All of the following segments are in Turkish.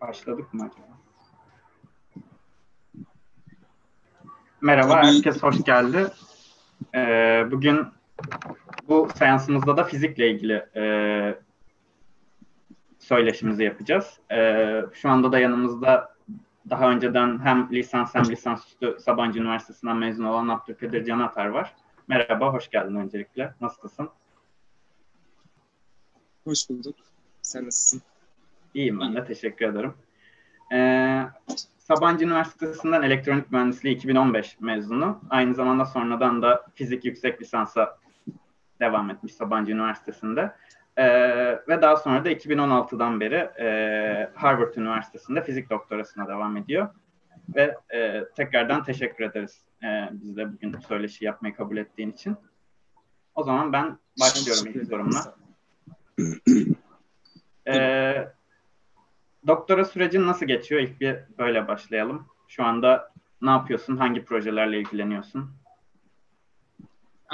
Başladık mı acaba? Merhaba, Tabii. herkes hoş geldi. Ee, bugün bu seansımızda da fizikle ilgili e, söyleşimizi yapacağız. Ee, şu anda da yanımızda daha önceden hem lisans hem lisansüstü Sabancı Üniversitesi'nden mezun olan Abdülkadir Canatar var. Merhaba, hoş geldin öncelikle. Nasılsın? Hoş bulduk. Sen nasılsın? İyiyim ben de, teşekkür ederim. Ee, Sabancı Üniversitesi'nden elektronik mühendisliği 2015 mezunu. Aynı zamanda sonradan da fizik yüksek lisansa devam etmiş Sabancı Üniversitesi'nde. Ee, ve daha sonra da 2016'dan beri e, Harvard Üniversitesi'nde fizik doktorasına devam ediyor. Ve e, tekrardan teşekkür ederiz e, bizle bugün söyleşi yapmayı kabul ettiğin için. O zaman ben başlıyorum ilk sorumla. Ee, doktora sürecin nasıl geçiyor? İlk bir böyle başlayalım. Şu anda ne yapıyorsun? Hangi projelerle ilgileniyorsun?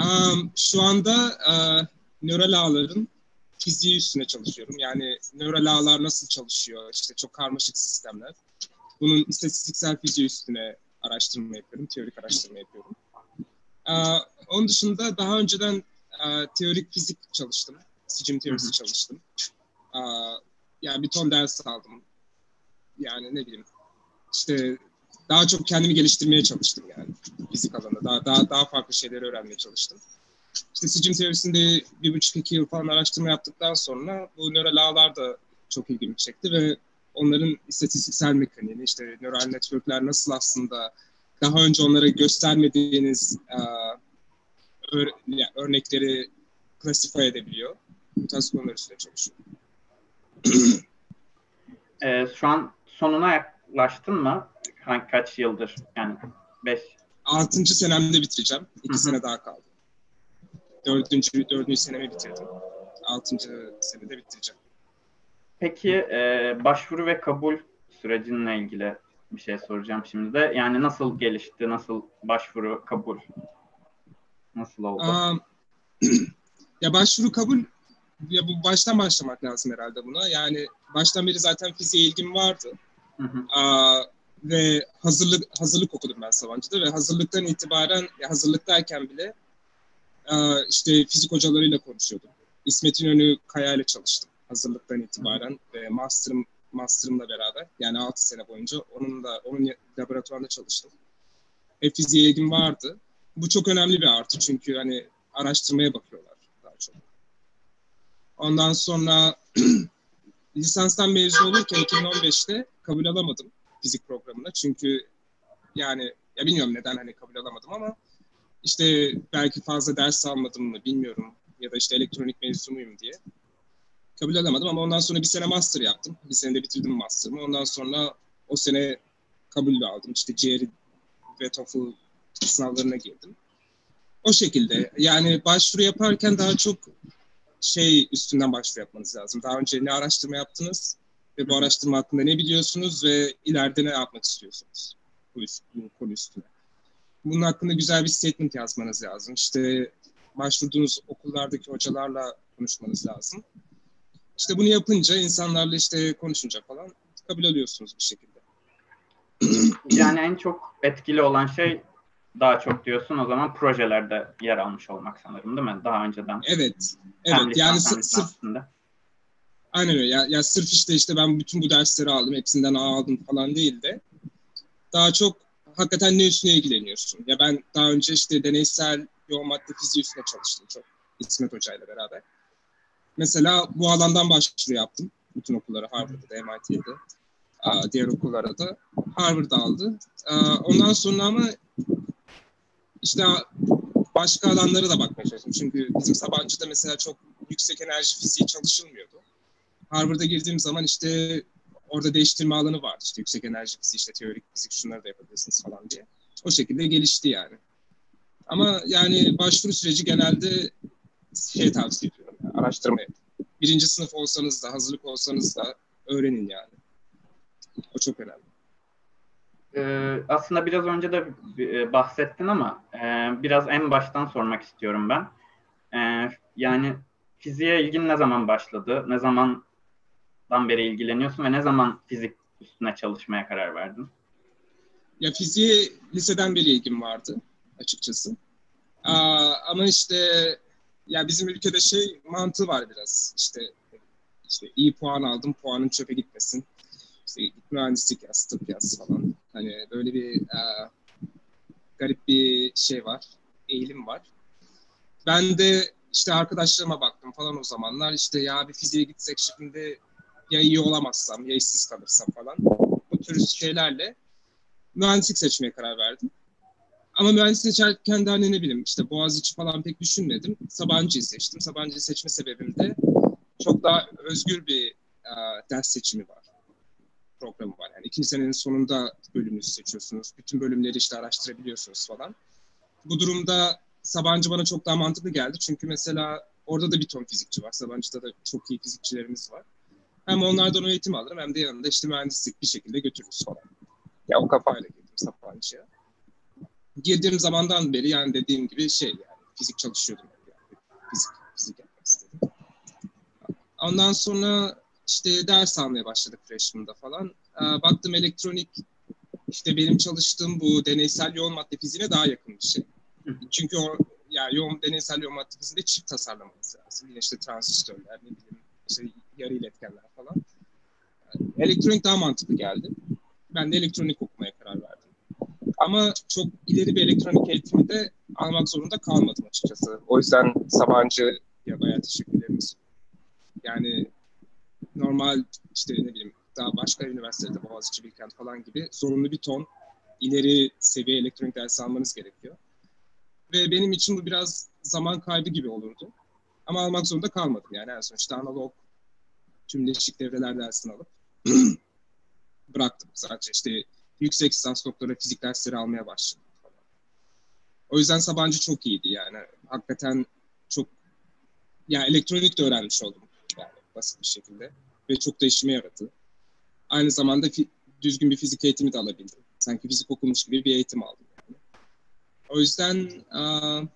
Um, şu anda uh, nöral ağların fiziği üstüne çalışıyorum. Yani nöral ağlar nasıl çalışıyor? İşte çok karmaşık sistemler. Bunun istatistiksel fiziği üstüne araştırma yapıyorum. Teorik araştırma yapıyorum. Uh, onun dışında daha önceden uh, teorik fizik çalıştım. Sicim teorisi çalıştım. Uh, yani bir ton ders aldım. Yani ne bileyim işte daha çok kendimi geliştirmeye çalıştım yani fizik alanında. Daha daha daha farklı şeyleri öğrenmeye çalıştım. İşte sicim teorisinde bir buçuk iki yıl falan araştırma yaptıktan sonra bu nöral ağlar da çok ilgimi çekti ve onların istatistiksel mekaniğini, işte nöral networkler nasıl aslında daha önce onlara göstermediğiniz uh, ör, yani örnekleri klasify edebiliyor. Bu tarz konular üstüne çalışıyorum. Ee, şu an sonuna yaklaştın mı? Hangi kaç yıldır? Yani 5 Altıncı senemde bitireceğim. İki sene daha kaldı. Dördüncü, dördüncü senemi bitirdim. Altıncı senede bitireceğim. Peki e, başvuru ve kabul sürecinle ilgili bir şey soracağım şimdi de. Yani nasıl gelişti? Nasıl başvuru, kabul? Nasıl oldu? Aa, ya başvuru kabul ya bu baştan başlamak lazım herhalde buna. Yani baştan beri zaten fiziğe ilgim vardı. Hı hı, Aa, ve hazırlık hazırlık okudum ben Sabancı'da ve hazırlıktan itibaren hazırlıktayken bile aa, işte fizik hocalarıyla konuşuyordum. İsmet İnönü Kaya ile çalıştım hazırlıktan itibaren ve master'ım master'ımla beraber yani 6 sene boyunca onun da onun laboratuvarında çalıştım. Hep fiziğe ilgim vardı. Bu çok önemli bir artı çünkü hani araştırmaya bakıyorlar daha çok. Ondan sonra lisanstan mezun olurken 2015'te kabul alamadım fizik programına. Çünkü yani ya bilmiyorum neden hani kabul alamadım ama işte belki fazla ders almadım mı bilmiyorum ya da işte elektronik mezunuyum diye. Kabul alamadım ama ondan sonra bir sene master yaptım. Bir senede bitirdim master'ımı. Ondan sonra o sene kabul aldım. İşte GRE ve TOEFL sınavlarına girdim. O şekilde yani başvuru yaparken daha çok şey üstünden başvuru yapmanız lazım. Daha önce ne araştırma yaptınız ve bu araştırma hakkında ne biliyorsunuz ve ileride ne yapmak istiyorsunuz bu, üst- bu konu üstüne. Bunun hakkında güzel bir statement yazmanız lazım. İşte başvurduğunuz okullardaki hocalarla konuşmanız lazım. İşte bunu yapınca insanlarla işte konuşunca falan kabul alıyorsunuz bir şekilde. Yani en çok etkili olan şey daha çok diyorsun o zaman projelerde yer almış olmak sanırım değil mi? Daha önceden. Evet. Evet yani lisans sırf lisansında. Aynen öyle. Ya, ya sırf işte işte ben bütün bu dersleri aldım, hepsinden A aldım falan değil de daha çok hakikaten ne üstüne ilgileniyorsun. Ya ben daha önce işte deneysel yoğun madde fiziği üstüne çalıştım çok İsmet Hoca ile beraber. Mesela bu alandan başvuru yaptım. Bütün okullara Harvard'da da MIT'de. Diğer okullara da. Harvard aldı. Ondan sonra ama işte başka alanlara da bakmaya çalıştım. Çünkü bizim Sabancı'da mesela çok yüksek enerji fiziği çalışılmıyordu. Harvard'a girdiğim zaman işte orada değiştirme alanı vardı. İşte yüksek enerji fiziği, işte teorik fizik şunları da yapabilirsiniz falan diye. O şekilde gelişti yani. Ama yani başvuru süreci genelde şey tavsiye ediyorum. Yani, araştırma yapın. Birinci sınıf olsanız da, hazırlık olsanız da öğrenin yani. O çok önemli. Ee, aslında biraz önce de e, bahsettin ama e, biraz en baştan sormak istiyorum ben. E, yani fiziğe ilgin ne zaman başladı? Ne zamandan beri ilgileniyorsun ve ne zaman fizik üstüne çalışmaya karar verdin? Ya fiziğe liseden beri ilgim vardı açıkçası. Aa, ama işte ya bizim ülkede şey mantığı var biraz. İşte işte iyi puan aldım, puanın çöpe gitmesin. İşte mühendislik yaz, yaz falan. Hani böyle bir e, garip bir şey var, eğilim var. Ben de işte arkadaşlarıma baktım falan o zamanlar. İşte ya bir fiziğe gitsek şimdi ya iyi olamazsam ya işsiz kalırsam falan. Bu tür şeylerle mühendislik seçmeye karar verdim. Ama mühendislik seçerken de hani ne bileyim işte Boğaziçi falan pek düşünmedim. Sabancı'yı seçtim. Sabancı'yı seçme sebebim de çok daha özgür bir e, ders seçimi var. Programı var. Yani ikinci senenin sonunda bölümünüzü seçiyorsunuz. Bütün bölümleri işte araştırabiliyorsunuz falan. Bu durumda Sabancı bana çok daha mantıklı geldi. Çünkü mesela orada da bir ton fizikçi var. Sabancı'da da çok iyi fizikçilerimiz var. Hem onlardan o eğitim alırım hem de yanında işte mühendislik bir şekilde götürürüz falan. Ya o kafayla girdim Sabancı'ya. Girdiğim zamandan beri yani dediğim gibi şey yani fizik çalışıyordum. Yani. Fizik, fizik yapmak istedim. Ondan sonra işte ders almaya başladık freshman'da falan. Baktım elektronik işte benim çalıştığım bu deneysel yoğun madde fiziğine daha yakın bir şey. Çünkü o yani yoğun deneysel yoğun madde fiziğinde çift tasarlamanız lazım. Yine işte transistörler, ne bileyim işte yarı iletkenler falan. Yani elektronik daha mantıklı geldi. Ben de elektronik okumaya karar verdim. Ama çok ileri bir elektronik eğitimi de almak zorunda kalmadım açıkçası. O yüzden Sabancı'ya bayağı teşekkürlerimiz. Yani normal işte ne bileyim daha başka üniversitede Boğaziçi, Bilkent falan gibi zorunlu bir ton ileri seviye elektronik ders almanız gerekiyor. Ve benim için bu biraz zaman kaybı gibi olurdu. Ama almak zorunda kalmadım yani en son işte analog tümleşik devreler dersini alıp bıraktım. Sadece işte yüksek lisans doktora fizik dersleri almaya başladım. Falan. O yüzden Sabancı çok iyiydi yani. Hakikaten çok yani elektronik de öğrenmiş oldum basit bir şekilde ve çok da işime yaradı. Aynı zamanda düzgün bir fizik eğitimi de alabildim. Sanki fizik okumuş gibi bir eğitim aldım. Yani. O yüzden uh,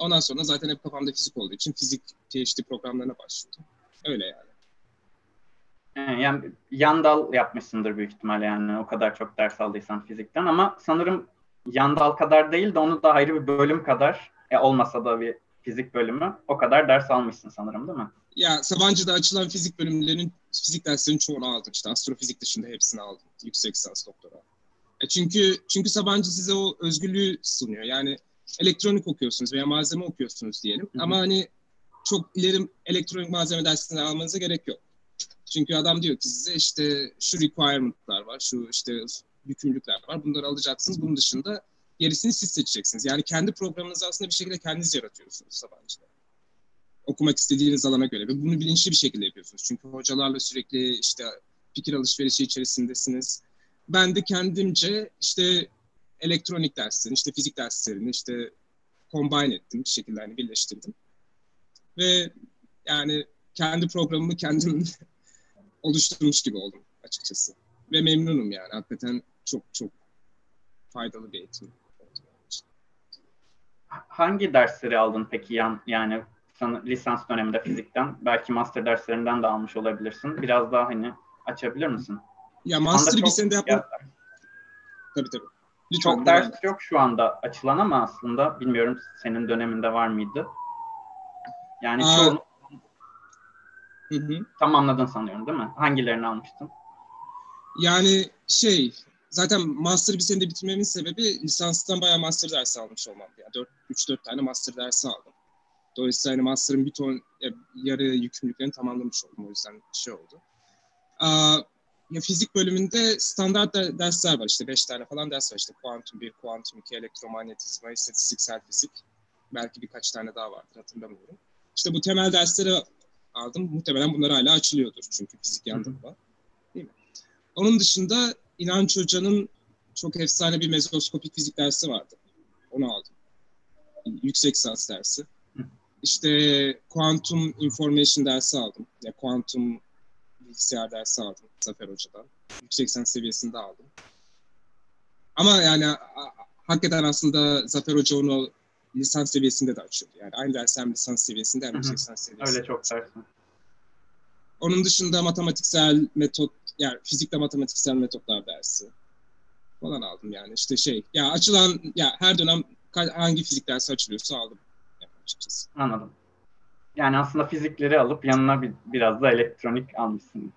ondan sonra zaten hep kafamda fizik olduğu için fizik PhD programlarına başladım. Öyle yani. Yani yan dal yapmışsındır büyük ihtimalle yani o kadar çok ders aldıysan fizikten ama sanırım yan dal kadar değil de onu da ayrı bir bölüm kadar e, olmasa da bir fizik bölümü o kadar ders almışsın sanırım değil mi? Ya Sabancı'da açılan fizik bölümlerinin fizik derslerinin çoğunu aldım işte astrofizik dışında hepsini aldım yüksek lisans doktora. E çünkü çünkü Sabancı size o özgürlüğü sunuyor. Yani elektronik okuyorsunuz veya malzeme okuyorsunuz diyelim Hı-hı. ama hani çok ileri elektronik malzeme dersini almanıza gerek yok. Çünkü adam diyor ki size işte şu requirement'lar var, şu işte yükümlülükler var. Bunları alacaksınız. Bunun dışında gerisini siz seçeceksiniz. Yani kendi programınızı aslında bir şekilde kendiniz yaratıyorsunuz Sabancı'da. Okumak istediğiniz alana göre ve bunu bilinçli bir şekilde yapıyorsunuz. Çünkü hocalarla sürekli işte fikir alışverişi içerisindesiniz. Ben de kendimce işte elektronik derslerini, işte fizik derslerini işte combine ettim bir şekilde hani birleştirdim. Ve yani kendi programımı kendim oluşturmuş gibi oldum açıkçası. Ve memnunum yani. Hakikaten çok çok faydalı bir eğitim. Hangi dersleri aldın peki yan yani lisans döneminde fizikten belki master derslerinden de almış olabilirsin. Biraz daha hani açabilir misin? Ya master bir senede yapmak. Tabii tabii. Lütfen çok ders devam. yok şu anda açılan ama aslında bilmiyorum senin döneminde var mıydı? Yani Aa, çoğunu Hı hı. Tamamladın sanıyorum değil mi? Hangilerini almıştın? Yani şey zaten master bir senede bitirmemin sebebi lisanstan bayağı master dersi almış olmam. Yani 3-4 tane master dersi aldım. Dolayısıyla hani master'ın bir ton ya, yarı yükümlülüklerini tamamlamış oldum. O yüzden şey oldu. Aa, ya fizik bölümünde standart dersler var işte 5 tane falan ders var işte kuantum 1, kuantum 2, elektromanyetizma, istatistiksel fizik. Belki birkaç tane daha vardır hatırlamıyorum. İşte bu temel dersleri aldım. Muhtemelen bunlar hala açılıyordur çünkü fizik yanında Değil mi? Onun dışında İnanç Hoca'nın çok efsane bir mezoskopik fizik dersi vardı. Onu aldım. Yüksek lisans dersi. İşte Quantum Information dersi aldım. Ya Quantum bilgisayar dersi aldım Zafer Hoca'dan. Yüksek lisans seviyesinde aldım. Ama yani hakikaten aslında Zafer Hoca onu lisans seviyesinde de açıyordu. Yani aynı ders hem lisans seviyesinde hem yüksek lisans seviyesinde. Öyle çok dersin. Onun dışında matematiksel metot, yani fizikte matematiksel metotlar dersi falan aldım yani. işte şey, ya açılan, ya her dönem hangi fizik dersi açılıyorsa aldım açıkçası. Anladım. Yani aslında fizikleri alıp yanına bir, biraz da elektronik almışsın.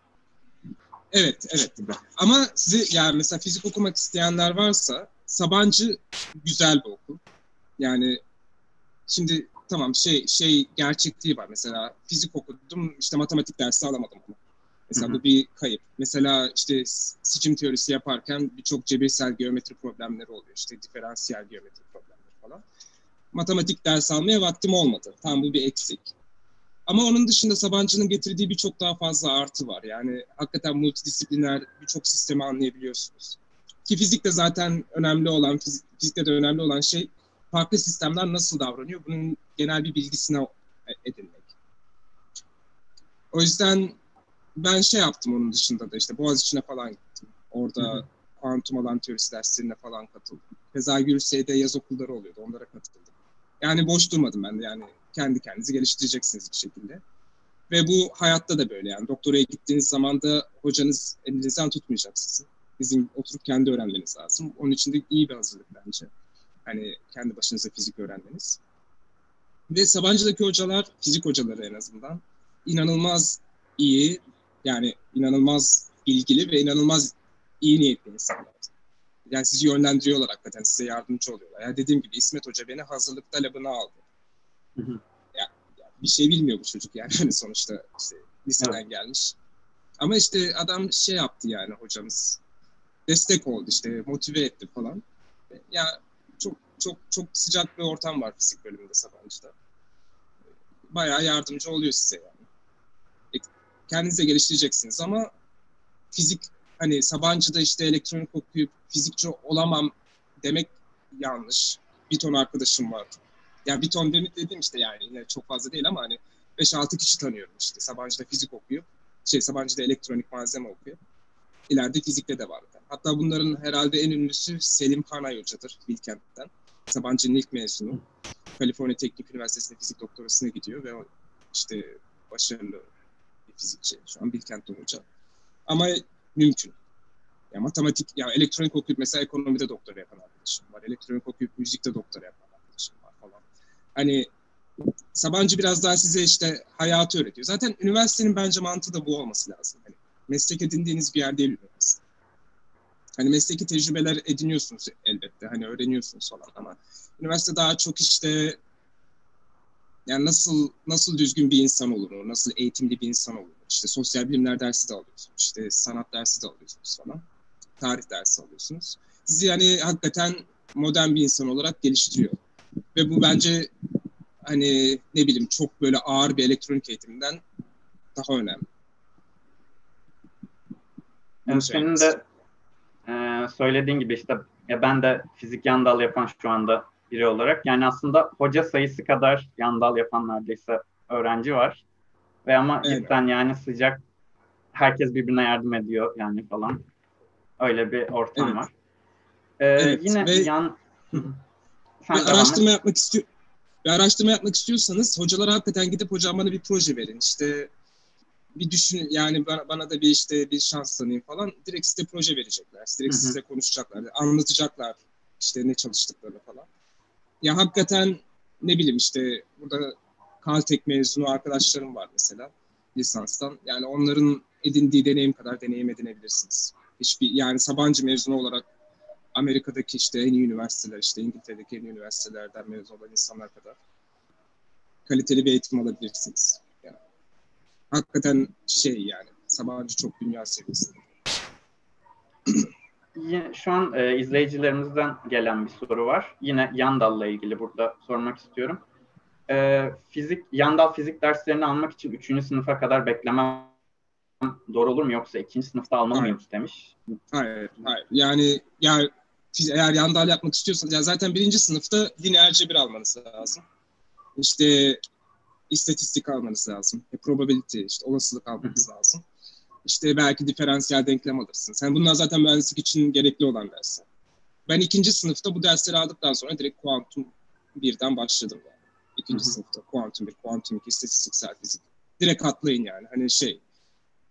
Evet, evet. Ama sizi yani mesela fizik okumak isteyenler varsa Sabancı güzel bir okul. Yani şimdi tamam şey şey gerçekliği var mesela fizik okudum işte matematik dersi alamadım ama. Mesela Hı-hı. bu bir kayıp. Mesela işte seçim teorisi yaparken birçok cebirsel geometri problemleri oluyor. İşte diferansiyel geometri problemleri falan. Matematik ders almaya vaktim olmadı. Tam bu bir eksik. Ama onun dışında Sabancı'nın getirdiği birçok daha fazla artı var. Yani hakikaten multidisipliner birçok sistemi anlayabiliyorsunuz. Ki fizikte zaten önemli olan, fizik, fizikte de önemli olan şey farklı sistemler nasıl davranıyor? Bunun genel bir bilgisine edinmek. O yüzden ben şey yaptım onun dışında da işte Boğaziçi'ne falan gittim. Orada kuantum alan teorisi derslerine falan katıldım. Keza Gürse'de yaz okulları oluyordu. Onlara katıldım. Yani boş durmadım ben de yani kendi kendinizi geliştireceksiniz bir şekilde. Ve bu hayatta da böyle yani doktoraya gittiğiniz zaman da hocanız elinizden tutmayacak sizi. Bizim oturup kendi öğrenmeniz lazım. Onun için de iyi bir hazırlık bence. Hani kendi başınıza fizik öğrenmeniz. Ve Sabancı'daki hocalar, fizik hocaları en azından inanılmaz iyi, yani inanılmaz bilgili ve inanılmaz iyi niyetli insanlar. Yani sizi yönlendiriyorlar hakikaten, size yardımcı oluyorlar. Yani dediğim gibi İsmet Hoca beni hazırlıkta labına aldı. Hı hı. Yani, yani bir şey bilmiyor bu çocuk yani hani sonuçta işte liseden evet. gelmiş. Ama işte adam şey yaptı yani hocamız. Destek oldu işte motive etti falan. Ya çok çok çok sıcak bir ortam var fizik bölümünde Sabancı'da. Bayağı yardımcı oluyor size yani. E, kendinize geliştireceksiniz ama fizik hani Sabancı'da işte elektronik okuyup fizikçi olamam demek yanlış. Bir ton arkadaşım var. Yani bir ton dediğim işte yani yine çok fazla değil ama hani 5-6 kişi tanıyorum işte. Sabancı'da fizik okuyor. Şey Sabancı'da elektronik malzeme okuyor. İleride fizikte de var. Hatta bunların herhalde en ünlüsü Selim Panay Hoca'dır Bilkent'ten. Sabancı'nın ilk mezunu. Kaliforniya Teknik Üniversitesi'nde fizik doktorasına gidiyor ve işte başarılı bir fizikçi. Şu an Bilkent'te hoca. Ama mümkün. Ya matematik, ya elektronik okuyup mesela ekonomide doktora yapan arkadaşım var. Elektronik okuyup müzikte doktora yapan arkadaşım var falan. Hani Sabancı biraz daha size işte hayatı öğretiyor. Zaten üniversitenin bence mantığı da bu olması lazım. Hani meslek edindiğiniz bir yer değil üniversite. Hani mesleki tecrübeler ediniyorsunuz elbette. Hani öğreniyorsunuz falan ama üniversite daha çok işte yani nasıl nasıl düzgün bir insan olur, nasıl eğitimli bir insan olur. İşte sosyal bilimler dersi de alıyorsunuz, işte sanat dersi de alıyorsunuz falan. Tarih dersi alıyorsunuz. Sizi yani hakikaten modern bir insan olarak geliştiriyor. Ve bu bence hani ne bileyim çok böyle ağır bir elektronik eğitimden daha önemli. Yani senin de e, söylediğin gibi işte ya ben de fizik yan dal yapan şu anda biri olarak yani aslında hoca sayısı kadar yan dal yapan neredeyse öğrenci var. Ve ama evet. cidden yani sıcak herkes birbirine yardım ediyor yani falan. Öyle bir ortam evet. var. Ee, evet. Yine Ve... yan Sen bir araştırma et. yapmak istiyor bir araştırma yapmak istiyorsanız hocalara hakikaten gidip hocam bana bir proje verin. İşte bir düşün yani bana, bana da bir işte bir şans tanıyın falan. Direkt size proje verecekler. Direkt Hı-hı. size konuşacaklar. Anlatacaklar işte ne çalıştıklarını falan. Ya hakikaten ne bileyim işte burada Caltech mezunu arkadaşlarım var mesela lisanstan. Yani onların edindiği deneyim kadar deneyim edinebilirsiniz. Hiçbir yani Sabancı mezunu olarak Amerika'daki işte en iyi üniversiteler, işte İngiltere'deki en iyi üniversitelerden mezun olan insanlar kadar kaliteli bir eğitim alabilirsiniz. Yani, hakikaten şey yani Sabancı çok dünya seviyesinde. Şu an e, izleyicilerimizden gelen bir soru var. Yine Yandal'la ilgili burada sormak istiyorum. E, fizik Yandal fizik derslerini almak için 3. sınıfa kadar beklemem doğru olur mu yoksa 2. sınıfta almalı mıyım demiş. Hayır, hayır. Yani yani eğer Yandal yapmak istiyorsanız yani zaten birinci sınıfta lineer cebir almanız lazım. İşte istatistik almanız lazım. E, probability, işte olasılık almanız lazım. İşte belki diferansiyel denklem alırsınız. Yani bunlar zaten mühendislik için gerekli olan dersler. Ben ikinci sınıfta bu dersleri aldıktan sonra direkt kuantum birden başladım yani. İkinci Hı-hı. sınıfta kuantum bir, kuantum iki, istatistiksel fizik. Direkt atlayın yani. Hani şey,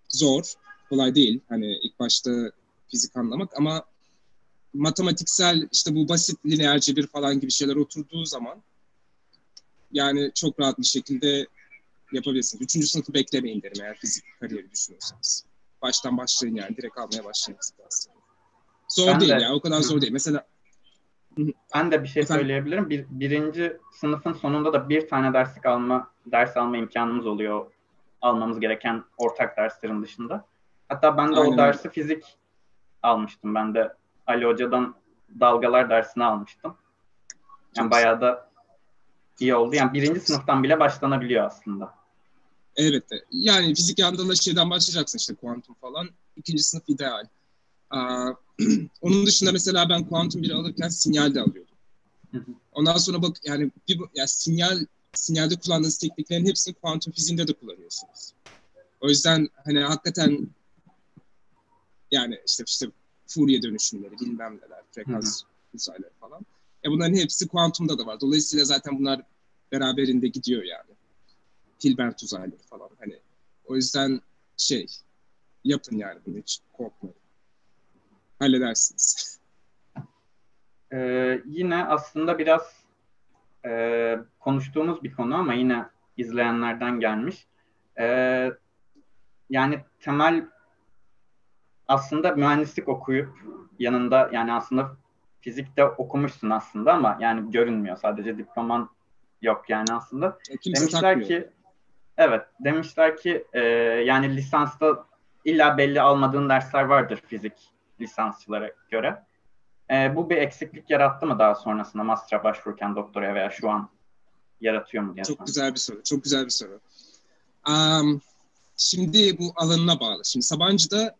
zor, kolay değil. Hani ilk başta fizik anlamak ama matematiksel işte bu basit lineer cebir falan gibi şeyler oturduğu zaman yani çok rahat bir şekilde yapabilirsiniz. Üçüncü sınıfı beklemeyin derim eğer fizik kariyeri düşünüyorsanız. Baştan başlayın yani direkt almaya başlayın Zor ben değil de, ya o kadar zor değil. Mesela ben de bir şey Efendim? söyleyebilirim. Bir, birinci sınıfın sonunda da bir tane derslik alma ders alma imkanımız oluyor. Almamız gereken ortak derslerin dışında. Hatta ben de Aynen. o dersi fizik almıştım. Ben de Ali Hoca'dan dalgalar dersini almıştım. Yani Çok bayağı da iyi oldu. Yani birinci sınıftan bile başlanabiliyor aslında. Evet. Yani fizik yanında da şeyden başlayacaksın işte kuantum falan. İkinci sınıf ideal. Aa, onun dışında mesela ben kuantum biri alırken sinyal de alıyordum. Ondan sonra bak yani bir yani sinyal sinyalde kullandığınız tekniklerin hepsini kuantum fiziğinde de kullanıyorsunuz. O yüzden hani hakikaten yani işte işte Fourier dönüşümleri, bilmem neler, frekans uzayları falan. E bunların hepsi kuantumda da var. Dolayısıyla zaten bunlar beraberinde gidiyor yani. Hilbert uzayları falan. Hani o yüzden şey yapın yani bunu hiç korkmayın. Halledersiniz. Ee, yine aslında biraz e, konuştuğumuz bir konu ama yine izleyenlerden gelmiş. Ee, yani temel aslında mühendislik okuyup yanında yani aslında fizikte okumuşsun aslında ama yani görünmüyor sadece diploman yok yani aslında. E, demişler takmıyor. ki evet demişler ki e, yani lisansta illa belli almadığın dersler vardır fizik lisansçılara göre. E, bu bir eksiklik yarattı mı daha sonrasında master'a başvururken doktoraya veya şu an yaratıyor mu diye. Çok güzel bir soru. Çok güzel bir soru. Um, şimdi bu alanına bağlı. Şimdi Sabancı'da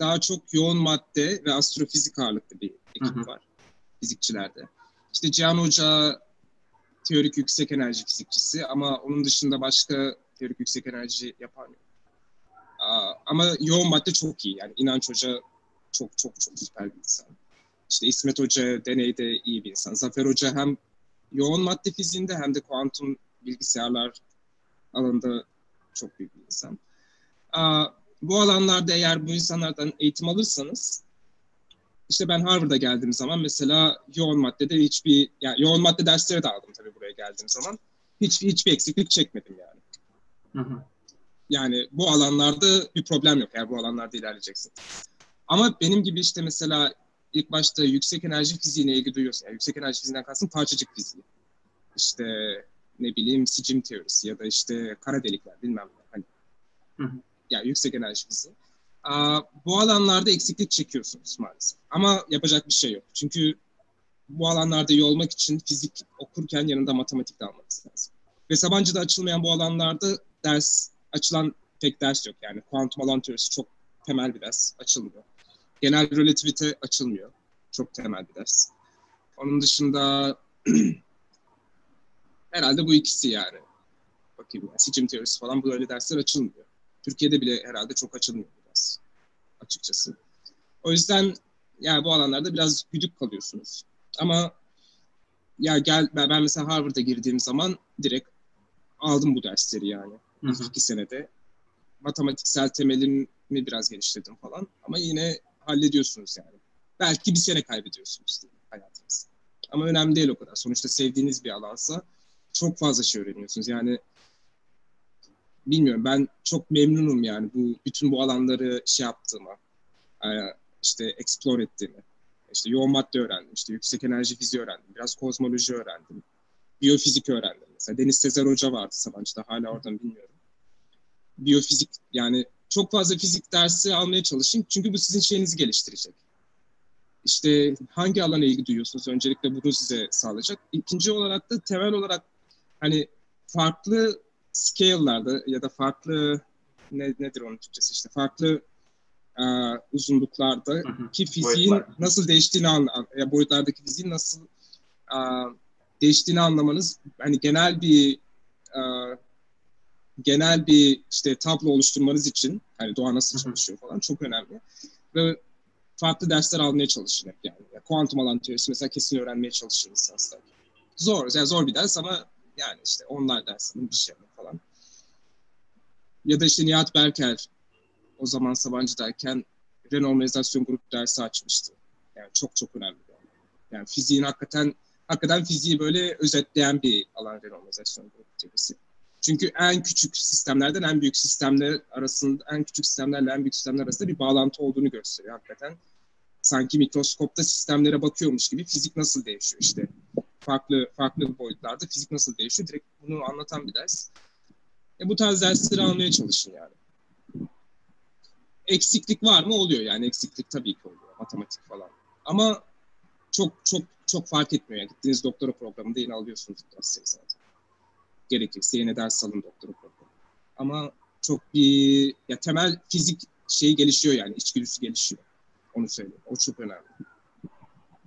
daha çok yoğun madde ve astrofizik ağırlıklı bir ekip hı hı. var fizikçilerde. İşte Cihan Hoca teorik yüksek enerji fizikçisi ama onun dışında başka teorik yüksek enerji yapan yok. Ama yoğun madde çok iyi. Yani İnanç Hoca çok çok çok süper bir insan. İşte İsmet Hoca deneyde iyi bir insan. Zafer Hoca hem yoğun madde fiziğinde hem de kuantum bilgisayarlar alanında çok büyük bir insan. Bu alanlarda eğer bu insanlardan eğitim alırsanız işte ben Harvard'a geldiğim zaman mesela yoğun maddede hiçbir yani yoğun madde dersleri de aldım tabii buraya geldiğim zaman. Hiç hiçbir eksiklik çekmedim yani. Hı hı. Yani bu alanlarda bir problem yok eğer bu alanlarda ilerleyeceksin. Ama benim gibi işte mesela ilk başta yüksek enerji fiziğine ilgi duyuyorsun. Yani yüksek enerji fiziğinden kastım parçacık fiziği. İşte ne bileyim sicim teorisi ya da işte kara delikler bilmem ne. Hani, hı hı yani yüksek enerji fiziği. Bu alanlarda eksiklik çekiyorsunuz maalesef. Ama yapacak bir şey yok. Çünkü bu alanlarda iyi olmak için fizik okurken yanında matematik de almanız lazım. Ve Sabancı'da açılmayan bu alanlarda ders, açılan pek ders yok. Yani kuantum alan teorisi çok temel bir ders, açılmıyor. Genel relativite açılmıyor. Çok temel bir ders. Onun dışında herhalde bu ikisi yani. Bakayım yani sicim teorisi falan bu öyle dersler açılmıyor. Türkiye'de bile herhalde çok açılmıyor açıkçası. O yüzden yani bu alanlarda biraz güdük kalıyorsunuz. Ama ya gel ben, mesela Harvard'a girdiğim zaman direkt aldım bu dersleri yani. Hı hı. iki senede. Matematiksel temelimi biraz geliştirdim falan. Ama yine hallediyorsunuz yani. Belki bir sene kaybediyorsunuz hayatınızda. Ama önemli değil o kadar. Sonuçta sevdiğiniz bir alansa çok fazla şey öğreniyorsunuz. Yani bilmiyorum ben çok memnunum yani bu bütün bu alanları şey yaptığıma e, işte explore ettiğimi. İşte yoğun madde öğrendim, işte yüksek enerji fiziği öğrendim, biraz kozmoloji öğrendim, biyofizik öğrendim. Mesela Deniz Sezer Hoca vardı Sabancı'da, hala oradan bilmiyorum. Biyofizik, yani çok fazla fizik dersi almaya çalışın çünkü bu sizin şeyinizi geliştirecek. İşte hangi alana ilgi duyuyorsunuz? Öncelikle bunu size sağlayacak. İkinci olarak da temel olarak hani farklı scale'larda ya da farklı ne, nedir onun Türkçesi işte farklı uh, uzunluklarda hı hı. ki fiziğin Boyutlar. nasıl değiştiğini anla, ya boyutlardaki fiziğin nasıl uh, değiştiğini anlamanız hani genel bir uh, genel bir işte tablo oluşturmanız için hani doğa nasıl çalışıyor falan çok önemli ve farklı dersler almaya çalışın hep yani. yani kuantum alan teorisi mesela kesin öğrenmeye çalışın lisansta. Zor, yani zor bir ders ama yani işte onlar dersinin bir şey falan. Ya da işte Nihat Berker o zaman Sabancı'dayken renormalizasyon grup dersi açmıştı. Yani çok çok önemli. Yani fiziğin hakikaten hakikaten fiziği böyle özetleyen bir alan renormalizasyon grup teorisi. Çünkü en küçük sistemlerden en büyük sistemler arasında en küçük sistemlerle en büyük sistemler arasında bir bağlantı olduğunu gösteriyor hakikaten. Sanki mikroskopta sistemlere bakıyormuş gibi fizik nasıl değişiyor işte. Farklı farklı boyutlarda fizik nasıl değişiyor direkt bunu anlatan bir ders. E, bu tarz dersleri almaya çalışın yani. Eksiklik var mı? Oluyor yani eksiklik tabii ki oluyor. Matematik falan. Ama çok çok çok fark etmiyor. Yani gittiğiniz doktora programında yine alıyorsunuz dersleri zaten. Gerekirse yine ders alın doktora programı. Ama çok bir ya temel fizik şeyi gelişiyor yani içgüdüsü gelişiyor. Onu söyleyeyim. O çok önemli.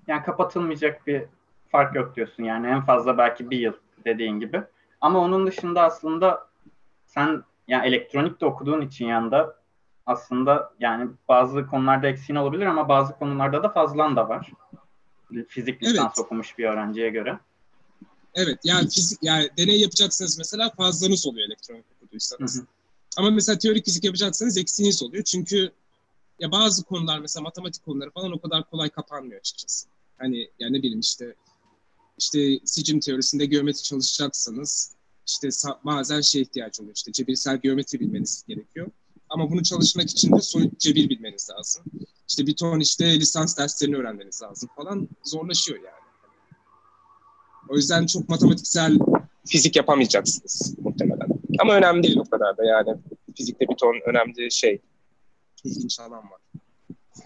Yani kapatılmayacak bir fark yok diyorsun. Yani en fazla belki bir yıl dediğin gibi. Ama onun dışında aslında sen yani elektronik de okuduğun için yanında aslında yani bazı konularda eksiğin olabilir ama bazı konularda da fazlan da var. Fizik lisans evet. okumuş bir öğrenciye göre. Evet yani fizik yani deney yapacaksınız mesela fazlanız oluyor elektronik okuduysanız. Hı hı. Ama mesela teorik fizik yapacaksanız eksiğiniz oluyor. Çünkü ya bazı konular mesela matematik konuları falan o kadar kolay kapanmıyor açıkçası. Hani yani ne bileyim işte işte sicim teorisinde geometri çalışacaksanız işte bazen şey ihtiyacı oluyor. İşte cebirsel geometri bilmeniz gerekiyor. Ama bunu çalışmak için de soyut cebir bilmeniz lazım. İşte bir ton işte lisans derslerini öğrenmeniz lazım falan. Zorlaşıyor yani. O yüzden çok matematiksel fizik yapamayacaksınız muhtemelen. Ama önemli değil o kadar da yani. Fizikte bir ton önemli şey. İlginç alan var.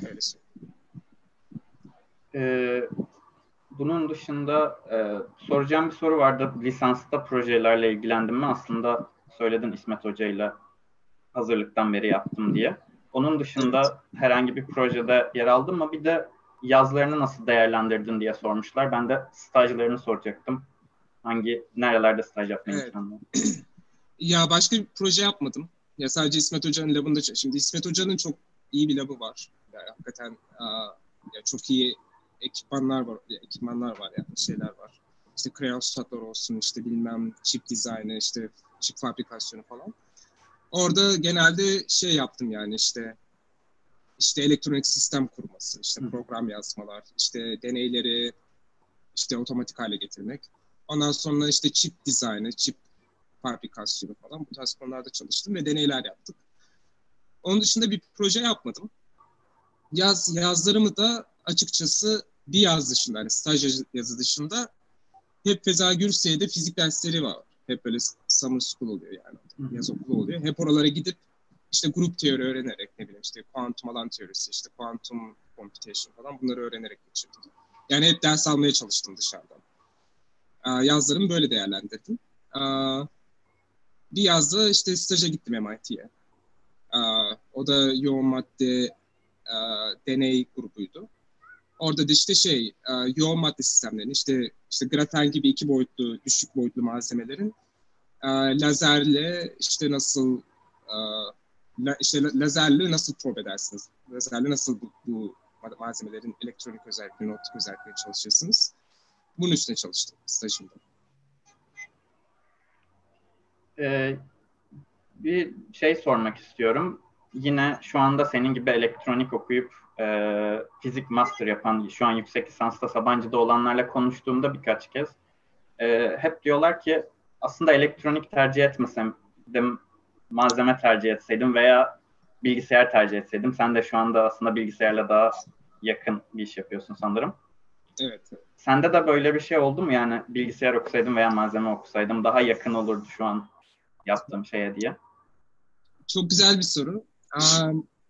Öyle Ee, bunun dışında e, soracağım bir soru vardı. Lisansta projelerle ilgilendim mi? Aslında söyledin İsmet Hoca ile hazırlıktan beri yaptım diye. Onun dışında evet. herhangi bir projede yer aldın mı? Bir de yazlarını nasıl değerlendirdin diye sormuşlar. Ben de stajlarını soracaktım. Hangi, nerelerde staj yapmayı evet. ya başka bir proje yapmadım. Ya sadece İsmet Hoca'nın labında Şimdi İsmet Hoca'nın çok iyi bir labı var. Yani hakikaten aa, ya çok iyi ekipmanlar var, ekipmanlar var yani şeyler var. İşte kreostatlar olsun, işte bilmem chip dizaynı, işte çip fabrikasyonu falan. Orada genelde şey yaptım yani işte işte elektronik sistem kurması, işte program yazmalar, işte deneyleri işte otomatik hale getirmek. Ondan sonra işte chip dizaynı, chip fabrikasyonu falan bu tarz konularda çalıştım ve deneyler yaptık. Onun dışında bir proje yapmadım. Yaz yazlarımı da açıkçası bir yaz dışında, yani staj yazı dışında hep Feza Gürse'de fizik dersleri var. Hep böyle summer school oluyor yani. Yaz okulu oluyor. Hep oralara gidip işte grup teori öğrenerek ne bileyim işte kuantum alan teorisi, işte kuantum computation falan bunları öğrenerek geçirdim. Yani hep ders almaya çalıştım dışarıdan. Ee, yazlarımı böyle değerlendirdim. Ee, bir yazda işte staja gittim MIT'ye. Ee, o da yoğun madde e, deney grubuydu. Orada da işte şey e, yoğun madde sistemlerinin işte işte grafen gibi iki boyutlu düşük boyutlu malzemelerin e, lazerle işte nasıl e, işte lazerle nasıl probe edersiniz? Lazerle nasıl bu, bu malzemelerin elektronik özelliklerini, optik özelliklerini çalışırsınız? Bunun üstüne çalıştım stajımda. Ee, bir şey sormak istiyorum. Yine şu anda senin gibi elektronik okuyup e, fizik master yapan, şu an yüksek lisansta Sabancı'da olanlarla konuştuğumda birkaç kez e, hep diyorlar ki aslında elektronik tercih etmesem de malzeme tercih etseydim veya bilgisayar tercih etseydim. Sen de şu anda aslında bilgisayarla daha yakın bir iş yapıyorsun sanırım. Evet. Sende de böyle bir şey oldu mu yani bilgisayar okusaydım veya malzeme okusaydım daha yakın olurdu şu an yaptığım şeye diye? Çok güzel bir soru.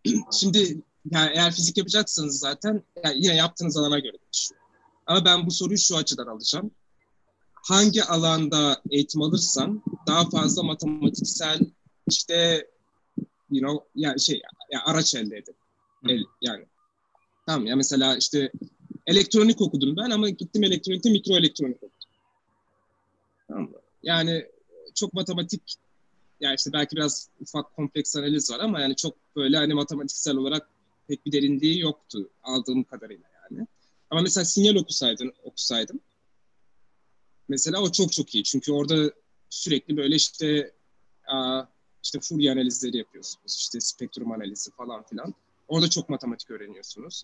Şimdi yani eğer fizik yapacaksanız zaten yani yine yaptığınız alana göre değişiyor. Ama ben bu soruyu şu açıdan alacağım. Hangi alanda eğitim alırsam daha fazla matematiksel işte you know yani şey yani araç elde edin. El, yani tamam ya mesela işte elektronik okudum ben ama gittim elektronikte mikro elektronik okudum. Tamam mı? Yani çok matematik yani işte belki biraz ufak kompleks analiz var ama yani çok böyle hani matematiksel olarak pek bir derinliği yoktu aldığım kadarıyla yani. Ama mesela sinyal okusaydın, okusaydım mesela o çok çok iyi. Çünkü orada sürekli böyle işte İşte Fourier analizleri yapıyorsunuz. işte spektrum analizi falan filan. Orada çok matematik öğreniyorsunuz.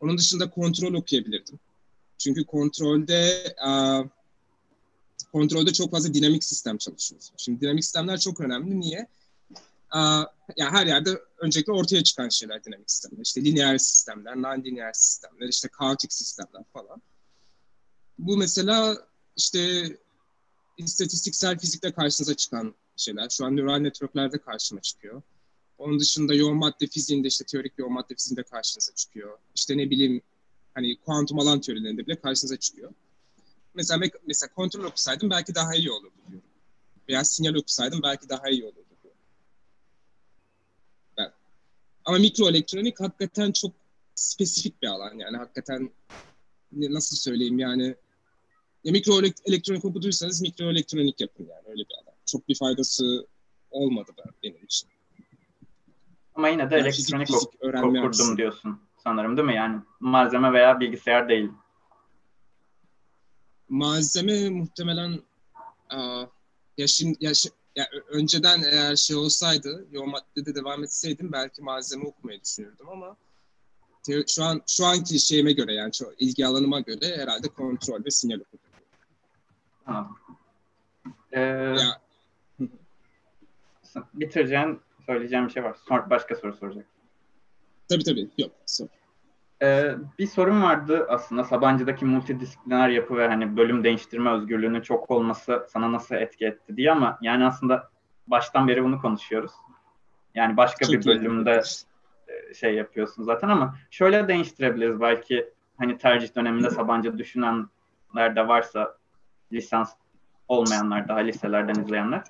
Onun dışında kontrol okuyabilirdim. Çünkü kontrolde kontrolde çok fazla dinamik sistem çalışıyorsunuz. Şimdi dinamik sistemler çok önemli. Niye? Uh, yani her yerde öncelikle ortaya çıkan şeyler dinamik sistemler. İşte lineer sistemler, non-lineer sistemler, işte kaotik sistemler falan. Bu mesela işte istatistiksel fizikte karşınıza çıkan şeyler. Şu an nöral networklerde karşıma çıkıyor. Onun dışında yoğun madde fiziğinde işte teorik yoğun madde fiziğinde karşınıza çıkıyor. İşte ne bileyim hani kuantum alan teorilerinde bile karşınıza çıkıyor. Mesela mesela kontrol okusaydım belki daha iyi olurdu diyorum. Veya sinyal okusaydım belki daha iyi olurdu diyorum. Ben. Ama mikroelektronik hakikaten çok spesifik bir alan yani hakikaten nasıl söyleyeyim yani ya mikro elektronik okuduysanız mikro elektronik yapın yani öyle bir alan. Çok bir faydası olmadı ben, benim için. Ama yine de yani elektronik fizik, fizik okurdum aslında. diyorsun sanırım değil mi? Yani malzeme veya bilgisayar değil. Malzeme muhtemelen aa, ya şimdi ya, ya önceden eğer şey olsaydı yoğun maddede devam etseydim belki malzeme okumayı düşünürdüm ama şu an şu anki şeyime göre yani şu ilgi alanıma göre herhalde kontrol ve sinyal okudum. Anladım. Ee, ya. bitireceğin, söyleyeceğim bir şey var. Sonra başka soru soracak. Tabii tabii. Yok. Sor. Ee, bir sorun vardı aslında Sabancı'daki multidisipliner yapı ve hani bölüm değiştirme özgürlüğünün çok olması sana nasıl etki etti diye ama yani aslında baştan beri bunu konuşuyoruz. Yani başka bir bölümde iyi. şey yapıyorsun zaten ama şöyle değiştirebiliriz belki hani tercih döneminde Sabancı düşünenler de varsa lisans olmayanlar daha liselerden izleyenler.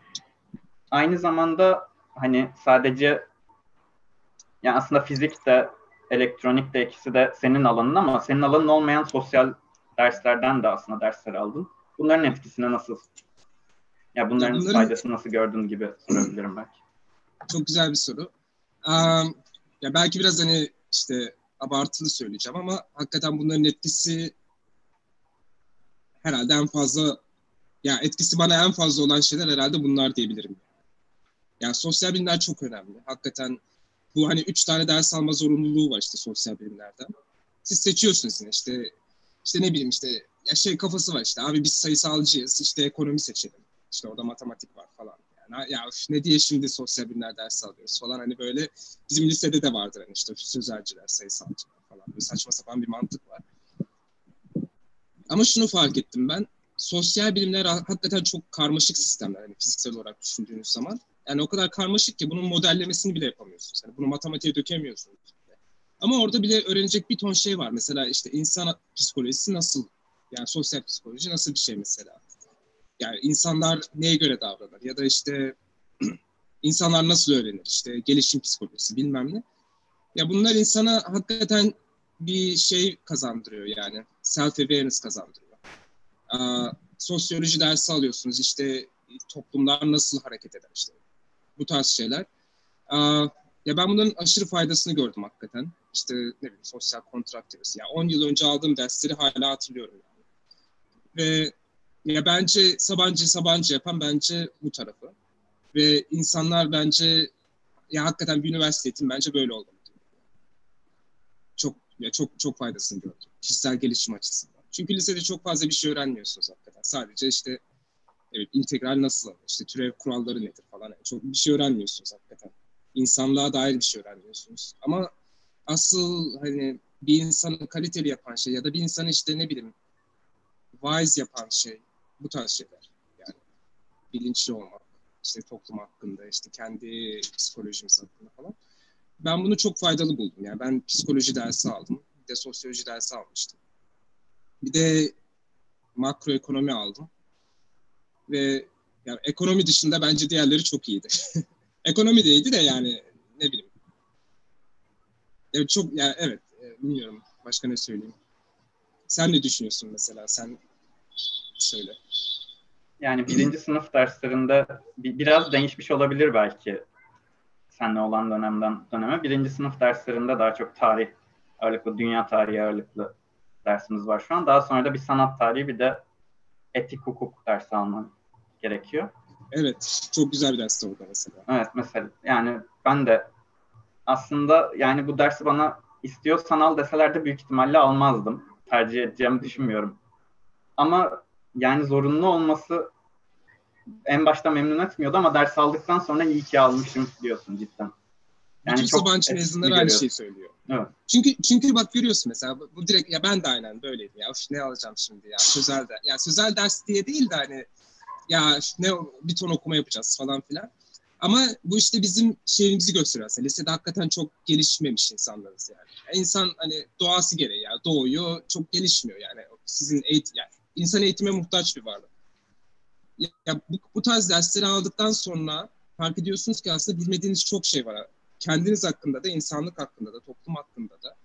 Aynı zamanda hani sadece yani aslında fizik de elektronik de ikisi de senin alanın ama senin alanın olmayan sosyal derslerden de aslında dersler aldın. Bunların etkisine nasıl ya bunların Bunların... faydasını nasıl gördün gibi sorabilirim belki. Çok güzel bir soru. Um, ya belki biraz hani işte abartılı söyleyeceğim ama hakikaten bunların etkisi herhalde en fazla ya etkisi bana en fazla olan şeyler herhalde bunlar diyebilirim. Yani sosyal bilimler çok önemli. Hakikaten bu hani üç tane ders alma zorunluluğu var işte sosyal bilimlerden. Siz seçiyorsunuz yine işte işte ne bileyim işte ya şey kafası var işte abi biz sayısalcıyız işte ekonomi seçelim. İşte orada matematik var falan. Yani ya ne diye şimdi sosyal bilimler ders alıyoruz falan hani böyle bizim lisede de vardır hani işte sözelciler, sayısalcılar falan. Böyle saçma sapan bir mantık var. Ama şunu fark ettim ben sosyal bilimler hakikaten çok karmaşık sistemler yani fiziksel olarak düşündüğünüz zaman. Yani o kadar karmaşık ki bunun modellemesini bile yapamıyorsunuz. Yani bunu matematiğe dökemiyorsunuz. Ama orada bile öğrenecek bir ton şey var. Mesela işte insan psikolojisi nasıl? Yani sosyal psikoloji nasıl bir şey mesela? Yani insanlar neye göre davranır? Ya da işte insanlar nasıl öğrenir? İşte gelişim psikolojisi bilmem ne. Ya bunlar insana hakikaten bir şey kazandırıyor yani. Self awareness kazandırıyor sosyoloji dersi alıyorsunuz. İşte toplumlar nasıl hareket eder işte. Bu tarz şeyler. ya ben bunların aşırı faydasını gördüm hakikaten. İşte ne bileyim sosyal kontrat teorisi. Yani 10 yıl önce aldığım dersleri hala hatırlıyorum. Yani. Ve ya bence Sabancı Sabancı yapan bence bu tarafı. Ve insanlar bence ya hakikaten bir üniversite eğitim bence böyle olmalı. Çok ya çok çok faydasını gördüm. Kişisel gelişim açısından. Çünkü lisede çok fazla bir şey öğrenmiyorsunuz hakikaten. Sadece işte evet integral nasıl işte türev kuralları nedir falan. Yani çok bir şey öğrenmiyorsunuz hakikaten. İnsanlığa dair bir şey öğrenmiyorsunuz. Ama asıl hani bir insanı kaliteli yapan şey ya da bir insanı işte ne bileyim wise yapan şey bu tarz şeyler. Yani bilinçli olmak, işte toplum hakkında, işte kendi psikolojimiz hakkında falan. Ben bunu çok faydalı buldum. Yani ben psikoloji dersi aldım. Bir de sosyoloji dersi almıştım. Bir de makroekonomi aldım. Ve yani ekonomi dışında bence diğerleri çok iyiydi. ekonomi de iyiydi de yani ne bileyim. Evet çok yani evet bilmiyorum başka ne söyleyeyim. Sen ne düşünüyorsun mesela? Sen söyle. Yani birinci sınıf derslerinde biraz değişmiş olabilir belki senle olan dönemden döneme. Birinci sınıf derslerinde daha çok tarih ağırlıklı, dünya tarihi ağırlıklı dersimiz var şu an. Daha sonra da bir sanat tarihi bir de etik hukuk dersi alman gerekiyor. Evet, çok güzel bir dersti orada mesela. Evet mesela yani ben de aslında yani bu dersi bana istiyorsan al deseler de büyük ihtimalle almazdım. Tercih edeceğimi düşünmüyorum. Ama yani zorunlu olması en başta memnun etmiyordu ama ders aldıktan sonra iyi ki almışım diyorsun cidden. Yani Bütün Sabancı mezunları aynı şeyi söylüyor. Evet. Çünkü çünkü bak görüyorsun mesela bu, direkt ya ben de aynen böyleydim ya ne alacağım şimdi ya sözel de ya sözel ders diye değil de hani ya ne bir ton okuma yapacağız falan filan. Ama bu işte bizim şeyimizi gösteriyor aslında. Lisede hakikaten çok gelişmemiş insanlarız yani. İnsan hani doğası gereği ya doğuyor çok gelişmiyor yani. Sizin eğitim yani insan eğitime muhtaç bir varlık. Ya, ya bu, bu tarz dersleri aldıktan sonra fark ediyorsunuz ki aslında bilmediğiniz çok şey var. Kendiniz hakkında da, insanlık hakkında da, toplum hakkında da.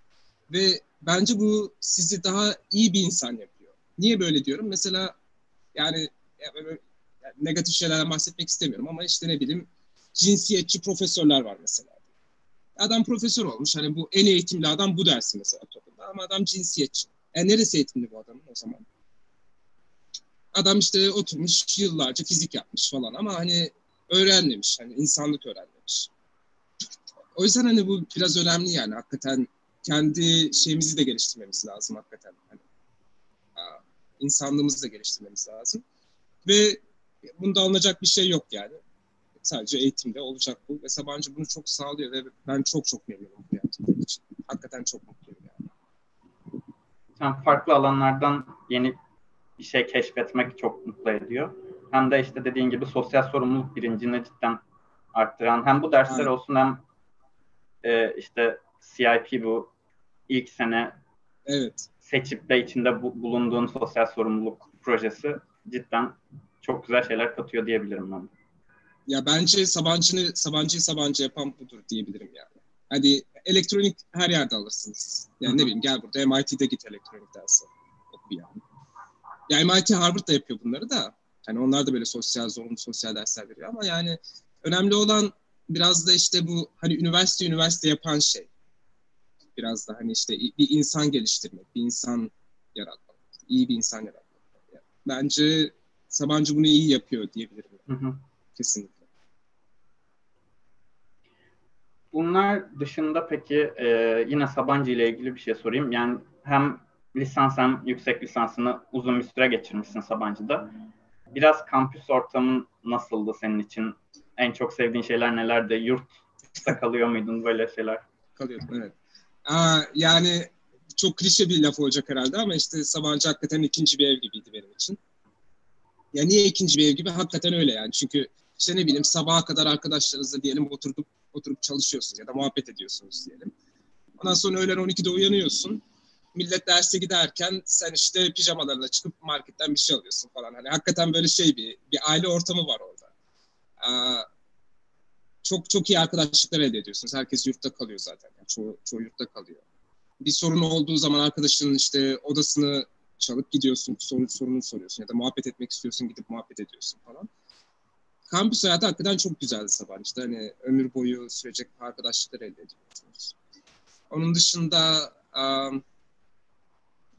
Ve bence bu sizi daha iyi bir insan yapıyor. Niye böyle diyorum? Mesela yani, yani negatif şeylerden bahsetmek istemiyorum ama işte ne bileyim cinsiyetçi profesörler var mesela. Adam profesör olmuş. Hani bu en eğitimli adam bu dersi mesela toplumda. Ama adam cinsiyetçi. E neresi eğitimli bu adamın o zaman? Adam işte oturmuş yıllarca fizik yapmış falan ama hani öğrenmemiş. Hani insanlık öğrenmemiş. O yüzden hani bu biraz önemli yani. Hakikaten kendi şeyimizi de geliştirmemiz lazım hakikaten. Hani, insanlığımızı da geliştirmemiz lazım. Ve bunda alınacak bir şey yok yani. Sadece eğitimde olacak bu. Ve Sabancı bunu çok sağlıyor ve ben çok çok memnunum bu yaptığım için. Hakikaten çok mutluyum yani. Sen farklı alanlardan yeni bir şey keşfetmek çok mutlu ediyor. Hem de işte dediğin gibi sosyal sorumluluk bilincini cidden arttıran hem bu dersler Aynen. olsun hem e, işte CIP bu ilk sene evet. seçip de içinde bu, bulunduğun sosyal sorumluluk projesi cidden çok güzel şeyler katıyor diyebilirim ben. Ya bence Sabancı'nı Sabancı'yı Sabancı yapan budur diyebilirim yani. Hadi elektronik her yerde alırsınız. Yani Hı-hı. ne bileyim gel burada MIT'de git elektronik dersi oku yani. Ya MIT Harvard da yapıyor bunları da. Hani onlar da böyle sosyal zorunlu sosyal dersler veriyor ama yani önemli olan biraz da işte bu hani üniversite üniversite yapan şey. Biraz da hani işte bir insan geliştirmek, bir insan yaratmak, iyi bir insan yaratmak. Yani bence Sabancı bunu iyi yapıyor diyebilirim. Hı hı. Kesinlikle. Bunlar dışında peki e, yine Sabancı ile ilgili bir şey sorayım. Yani hem lisans hem yüksek lisansını uzun bir süre geçirmişsin Sabancı'da. Biraz kampüs ortamın nasıldı senin için? En çok sevdiğin şeyler nelerdi? Yurtta kalıyor muydun böyle şeyler? Kalıyordum evet. Aa, yani çok klişe bir laf olacak herhalde ama işte Sabancı hakikaten ikinci bir ev gibiydi benim için. Ya niye ikinci bir ev gibi? Hakikaten öyle yani. Çünkü işte ne bileyim sabaha kadar arkadaşlarınızla diyelim oturup oturup çalışıyorsunuz ya da muhabbet ediyorsunuz diyelim. Ondan sonra öğlen 12'de uyanıyorsun millet derse giderken sen işte pijamalarla çıkıp marketten bir şey alıyorsun falan. Hani hakikaten böyle şey bir, bir aile ortamı var orada. Ee, çok çok iyi arkadaşlıklar elde ediyorsunuz. Herkes yurtta kalıyor zaten. Yani çoğu, çoğu yurtta kalıyor. Bir sorun olduğu zaman arkadaşının işte odasını çalıp gidiyorsun, sorun, sorunu soruyorsun ya da muhabbet etmek istiyorsun gidip muhabbet ediyorsun falan. Kampüs hayatı hakikaten çok güzeldi sabah işte hani ömür boyu sürecek arkadaşlıklar elde ediyorsunuz. Onun dışında um,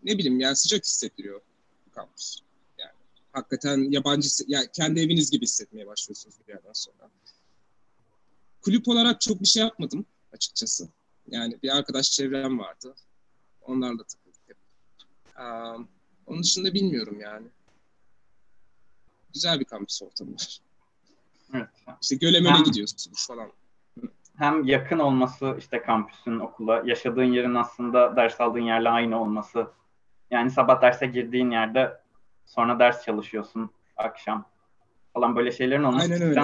ne bileyim yani sıcak hissettiriyor kampüs. Yani hakikaten yabancı, yani kendi eviniz gibi hissetmeye başlıyorsunuz bir yerden sonra. Kulüp olarak çok bir şey yapmadım açıkçası. Yani bir arkadaş çevrem vardı. Onlarla. Um, onun dışında bilmiyorum yani. Güzel bir kampüs ortamı var. Evet. İşte göle gidiyorsunuz falan hem yakın olması işte kampüsün okula, yaşadığın yerin aslında ders aldığın yerle aynı olması yani sabah derse girdiğin yerde sonra ders çalışıyorsun akşam falan böyle şeylerin olması Aynen öyle.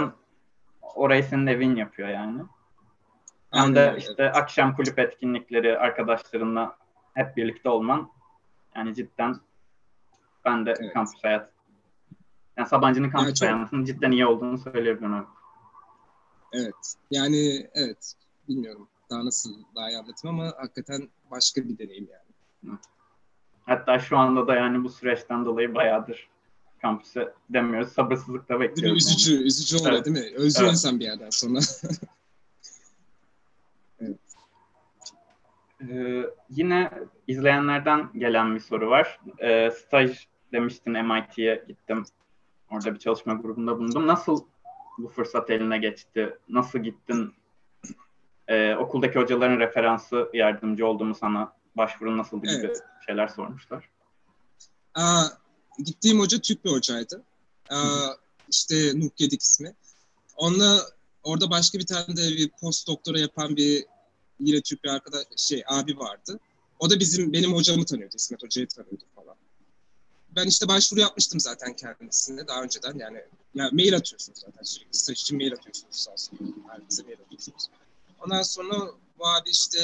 orayı senin evin yapıyor yani. Hem Aynen de öyle, işte evet. akşam kulüp etkinlikleri arkadaşlarınla hep birlikte olman yani cidden ben de evet. kampüs hayat yani Sabancı'nın kampüs yani çok... hayatının cidden iyi olduğunu söyleyebilirim. Evet. Yani evet. Bilmiyorum daha nasıl daha iyi anlatayım ama hakikaten başka bir deneyim yani. Hatta şu anda da yani bu süreçten dolayı bayağıdır kampüse demiyoruz. Sabırsızlıkla bekliyoruz. Değil mi? Üzücü, yani. üzücü oluyor evet. değil mi? Özlüyor evet. insan bir yerden sonra. evet. Ee, yine izleyenlerden gelen bir soru var. Ee, staj demiştin MIT'ye gittim. Orada bir çalışma grubunda bulundum. Nasıl bu fırsat eline geçti? Nasıl gittin? Ee, okuldaki hocaların referansı yardımcı oldu mu sana? Başvurun nasıl gibi Evet. şeyler sormuşlar. Aa, gittiğim hoca Türk bir hocaydı. Aa, işte Nuh Gedik ismi. Onunla orada başka bir tane de bir post doktora yapan bir yine Türk bir arkadaş şey abi vardı. O da bizim benim hocamı tanıyordu. İsmet Hoca'yı tanıyordu falan. Ben işte başvuru yapmıştım zaten kendisine daha önceden yani ya mail atıyorsunuz zaten sürekli staj için mail atıyorsunuz sağ olsun. Herkese mail atıyorsunuz. Ondan sonra bu abi işte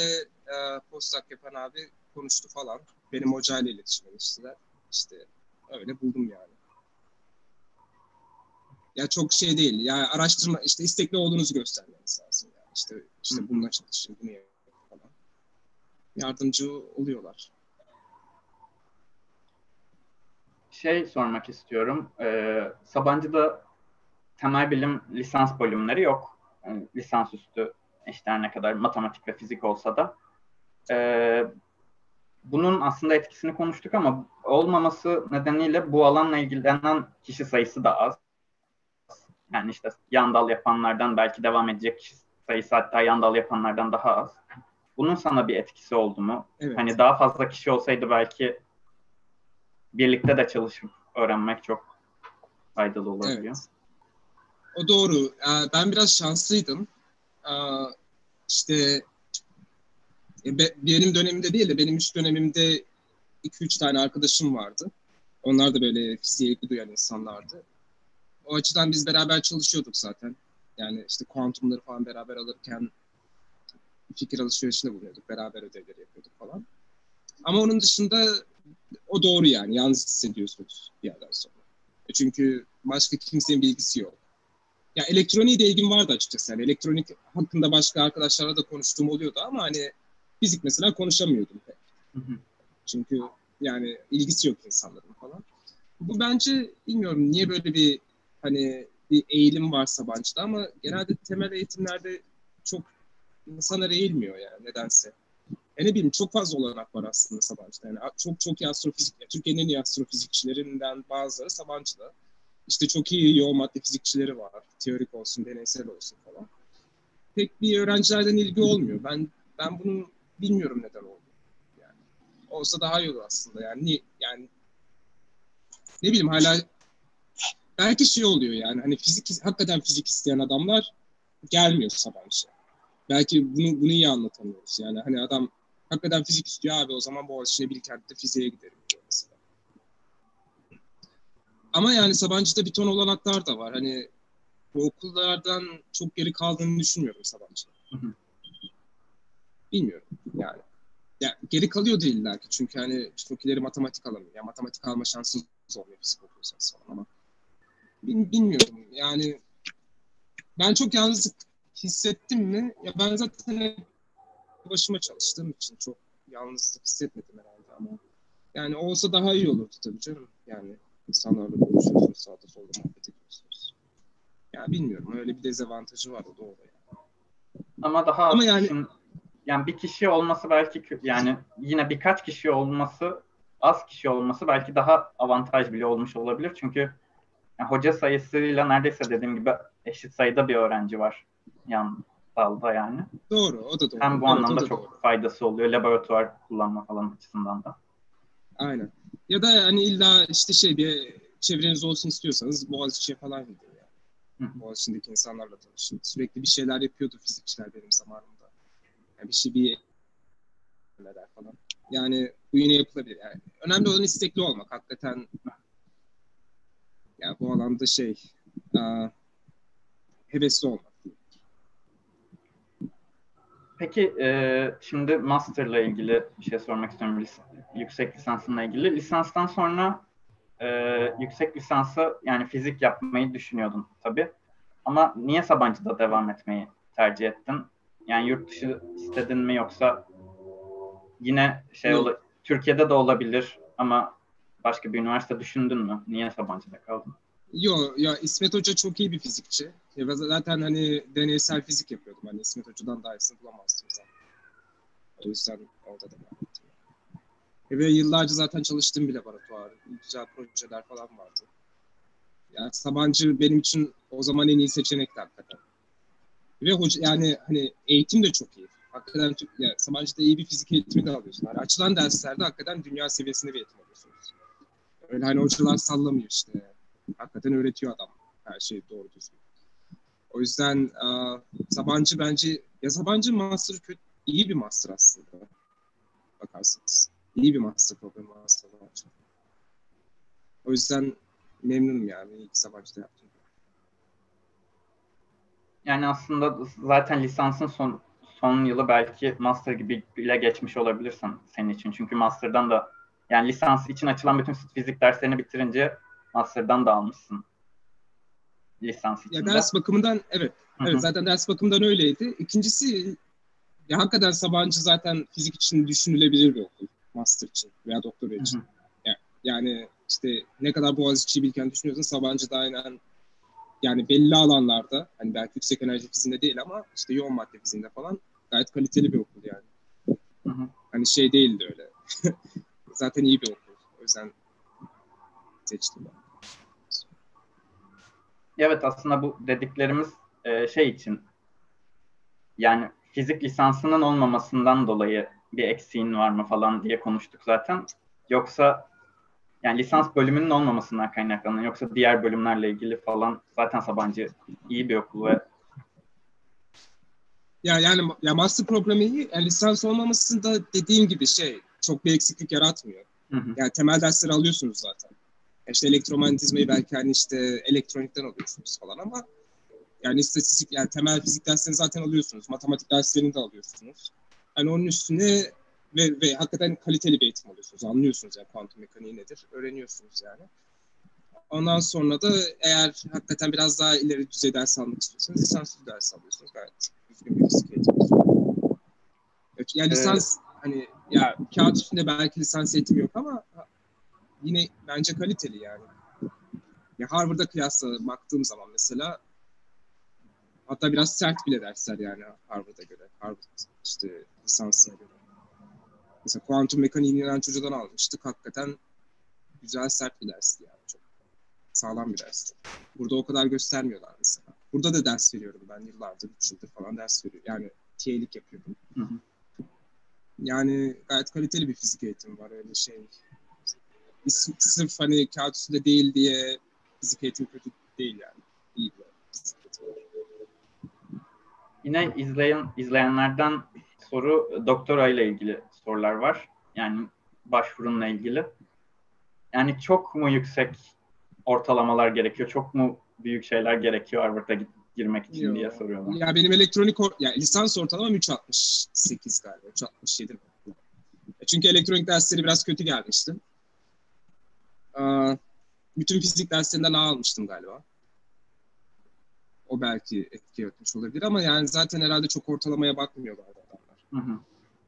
e, postdoc yapan abi konuştu falan. Benim hocayla iletişime geçtiler. İşte öyle buldum yani. Ya çok şey değil. Yani araştırma işte istekli olduğunuzu göstermeniz lazım. İşte işte Hı. bununla çalışın, bunu yapın falan. Yardımcı oluyorlar. Şey sormak istiyorum. Ee, Sabancı'da temel bilim lisans bölümleri yok. Yani lisansüstü işte ne kadar matematik ve fizik olsa da. Ee, bunun aslında etkisini konuştuk ama olmaması nedeniyle bu alanla ilgilenen kişi sayısı da az. Yani işte yan dal yapanlardan belki devam edecek kişi sayısı hatta yan dal yapanlardan daha az. Bunun sana bir etkisi oldu mu? Evet. Hani daha fazla kişi olsaydı belki birlikte de çalışıp öğrenmek çok faydalı olabiliyor. Evet. O doğru. Ee, Ben biraz şanslıydım. Ee, İşte e, be- benim dönemimde değil de benim üst dönemimde 2-3 tane arkadaşım vardı. Onlar da böyle fiziğe ilgi duyan insanlardı. O açıdan biz beraber çalışıyorduk zaten. Yani işte kuantumları falan beraber alırken fikir alışverişinde bulunuyorduk. Beraber ödevleri yapıyorduk falan. Ama onun dışında o doğru yani. Yalnız hissediyorsunuz bir yerden sonra. E Çünkü başka kimsenin bilgisi yok. Ya elektroniğe de ilgim vardı açıkçası. Yani elektronik hakkında başka arkadaşlarla da konuştuğum oluyordu ama hani fizik mesela konuşamıyordum pek. Hı hı. Çünkü yani ilgisi yok insanların falan. Bu bence bilmiyorum niye böyle bir hani bir eğilim var Sabancı'da ama genelde temel eğitimlerde çok insana eğilmiyor yani nedense. E ne bileyim çok fazla olanak var aslında Sabancı'da. Yani çok çok iyi astrofizik, yani Türkiye'nin en iyi astrofizikçilerinden bazıları Sabancı'da. İşte çok iyi yoğun madde fizikçileri var. Teorik olsun, deneysel olsun falan. Pek bir öğrencilerden ilgi olmuyor. Ben ben bunu bilmiyorum neden oldu. Yani olsa daha iyi olur aslında. Yani ni- yani ne bileyim hala belki şey oluyor yani hani fizik hakikaten fizik isteyen adamlar gelmiyor Sabancı'ya. Belki bunu bunu iyi anlatamıyoruz. Yani hani adam hakikaten fizik istiyor abi o zaman Boğaziçi'ne Bilkent'te fiziğe giderim diyor mesela. Ama yani Sabancı'da bir ton olanaklar da var. Hani bu okullardan çok geri kaldığını düşünmüyorum hı. Bilmiyorum yani. Ya geri kalıyor değil illa ki çünkü hani çok ileri matematik alamıyor. Yani matematik alma şansınız olmuyor fizik okuyorsanız falan ama bilmiyorum yani ben çok yalnızlık hissettim mi? Ya ben zaten başıma çalıştığım için çok yalnızlık hissetmedim herhalde ama yani olsa daha iyi olurdu tabii canım. Yani insanlarla konuşuyorsunuz, sağda solda muhabbet ediyorsunuz. Ya bilmiyorum öyle bir dezavantajı var o doğru. Yani. Ama daha Ama yani- yani bir kişi olması belki yani yine birkaç kişi olması az kişi olması belki daha avantaj bile olmuş olabilir. Çünkü yani hoca sayısıyla neredeyse dediğim gibi eşit sayıda bir öğrenci var yan dalda yani. Doğru o da doğru. Hem bu Evet, anlamda da çok doğru. faydası oluyor laboratuvar kullanma falan açısından da. Aynen. Ya da hani illa işte şey bir çevreniz olsun istiyorsanız Boğaziçi'ye falan gidin yani. Hı. Boğaziçi'ndeki insanlarla tanışın. Sürekli bir şeyler yapıyordu fizikçiler benim zamanımda. Yani bir şey bir falan. Yani bu yine yapılabilir. Yani önemli olan istekli olmak. Hakikaten yani bu alanda şey hevesli olmak. Peki e, şimdi master'la ilgili bir şey sormak istiyorum. Lis- yüksek lisansınla ilgili. Lisanstan sonra e, yüksek lisansı yani fizik yapmayı düşünüyordun tabii. Ama niye Sabancı'da devam etmeyi tercih ettin? Yani yurt dışı istedin mi yoksa yine şey Yok. ola- Türkiye'de de olabilir ama başka bir üniversite düşündün mü? Niye Sabancı'da kaldın? Yo ya İsmet Hoca çok iyi bir fizikçi. Ya ben zaten hani deneysel fizik yapıyordum. Hani İsmet Hoca'dan daha iyisini bulamazdım zaten. O yüzden orada da ettim. Ve yıllarca zaten çalıştığım bir laboratuvar. Güzel projeler falan vardı. Yani Sabancı benim için o zaman en iyi seçenekti hakikaten. Ve hoca yani hani eğitim de çok iyi. Hakikaten yani Sabancı'da iyi bir fizik eğitimi de alıyorsun. Yani açılan derslerde hakikaten dünya seviyesinde bir eğitim alıyorsunuz. Öyle hani hocalar sallamıyor işte. Hakikaten öğretiyor adam her şeyi doğru düzgün. O yüzden uh, Sabancı bence ya Sabancı master kötü, iyi bir master aslında. Bakarsanız. İyi bir master programı aslında. O yüzden memnunum yani. İyi ki Sabancı'da yaptım. Yani aslında zaten lisansın son son yılı belki master gibi bile geçmiş olabilirsin senin için. Çünkü master'dan da yani lisans için açılan bütün fizik derslerini bitirince master'dan da almışsın lisans için. Ya ders bakımından evet. Hı-hı. Evet zaten ders bakımından öyleydi. İkincisi ya hakikaten Sabancı zaten fizik için düşünülebilir bir okul. Master için veya doktora için. Yani, yani işte ne kadar Boğaziçi'yi bilken düşünüyorsun Sabancı da aynen yani belli alanlarda hani belki yüksek enerji fiziğinde değil ama işte yoğun madde fiziğinde falan gayet kaliteli bir okul yani. Hı hı. Hani şey değildi öyle. Zaten iyi bir okul. O yüzden seçtim ben. Evet aslında bu dediklerimiz e, şey için yani fizik lisansının olmamasından dolayı bir eksiğin var mı falan diye konuştuk zaten. Yoksa yani lisans bölümünün olmamasından kaynaklanan yoksa diğer bölümlerle ilgili falan zaten Sabancı iyi bir okul ve ya yani ya master programı iyi. Yani lisans olmamasında dediğim gibi şey çok bir eksiklik yaratmıyor. Hı hı. Yani temel dersleri alıyorsunuz zaten. İşte elektromanyetizmayı belki hani işte elektronikten alıyorsunuz falan ama yani istatistik yani temel fizik derslerini zaten alıyorsunuz. Matematik derslerini de alıyorsunuz. Hani onun üstüne ve, ve hakikaten kaliteli bir eğitim alıyorsunuz. Anlıyorsunuz yani kuantum mekaniği nedir. Öğreniyorsunuz yani. Ondan sonra da eğer hakikaten biraz daha ileri düzey ders almak istiyorsanız lisanslı ders alıyorsunuz. Gayet düzgün bir fizik eğitimi. Yani lisans evet. hani ya kağıt üstünde belki lisans eğitimi yok ama yine bence kaliteli yani. Ya Harvard'a kıyasla baktığım zaman mesela hatta biraz sert bile dersler yani Harvard'a göre. Harvard işte lisansına göre. Mesela kuantum mekaniğini inanç hocadan almıştık. Hakikaten güzel sert bir dersti yani. Çok sağlam bir dersti. Burada o kadar göstermiyorlar mesela. Burada da ders veriyorum ben yıllardır, 3 yıldır falan ders veriyorum. Yani TA'lik yapıyorum. Hı hı. Yani gayet kaliteli bir fizik eğitimi var öyle şey. Sırf hani kağıt üstünde değil diye fizik eğitimi kötü değil yani. İyi bir fizik Yine izleyen izleyenlerden soru doktora ile ilgili sorular var. Yani başvurunla ilgili. Yani çok mu yüksek ortalamalar gerekiyor? Çok mu büyük şeyler gerekiyor Harvard'a girmek için Yo. diye soruyorlar. Ya benim elektronik or- ya lisans ortalamam 3.68 galiba. 3.67. Çünkü elektronik dersleri biraz kötü gelmişti. bütün fizik derslerinden A almıştım galiba. O belki etki yaratmış olabilir ama yani zaten herhalde çok ortalamaya bakmıyorlar adamlar. Hı hı.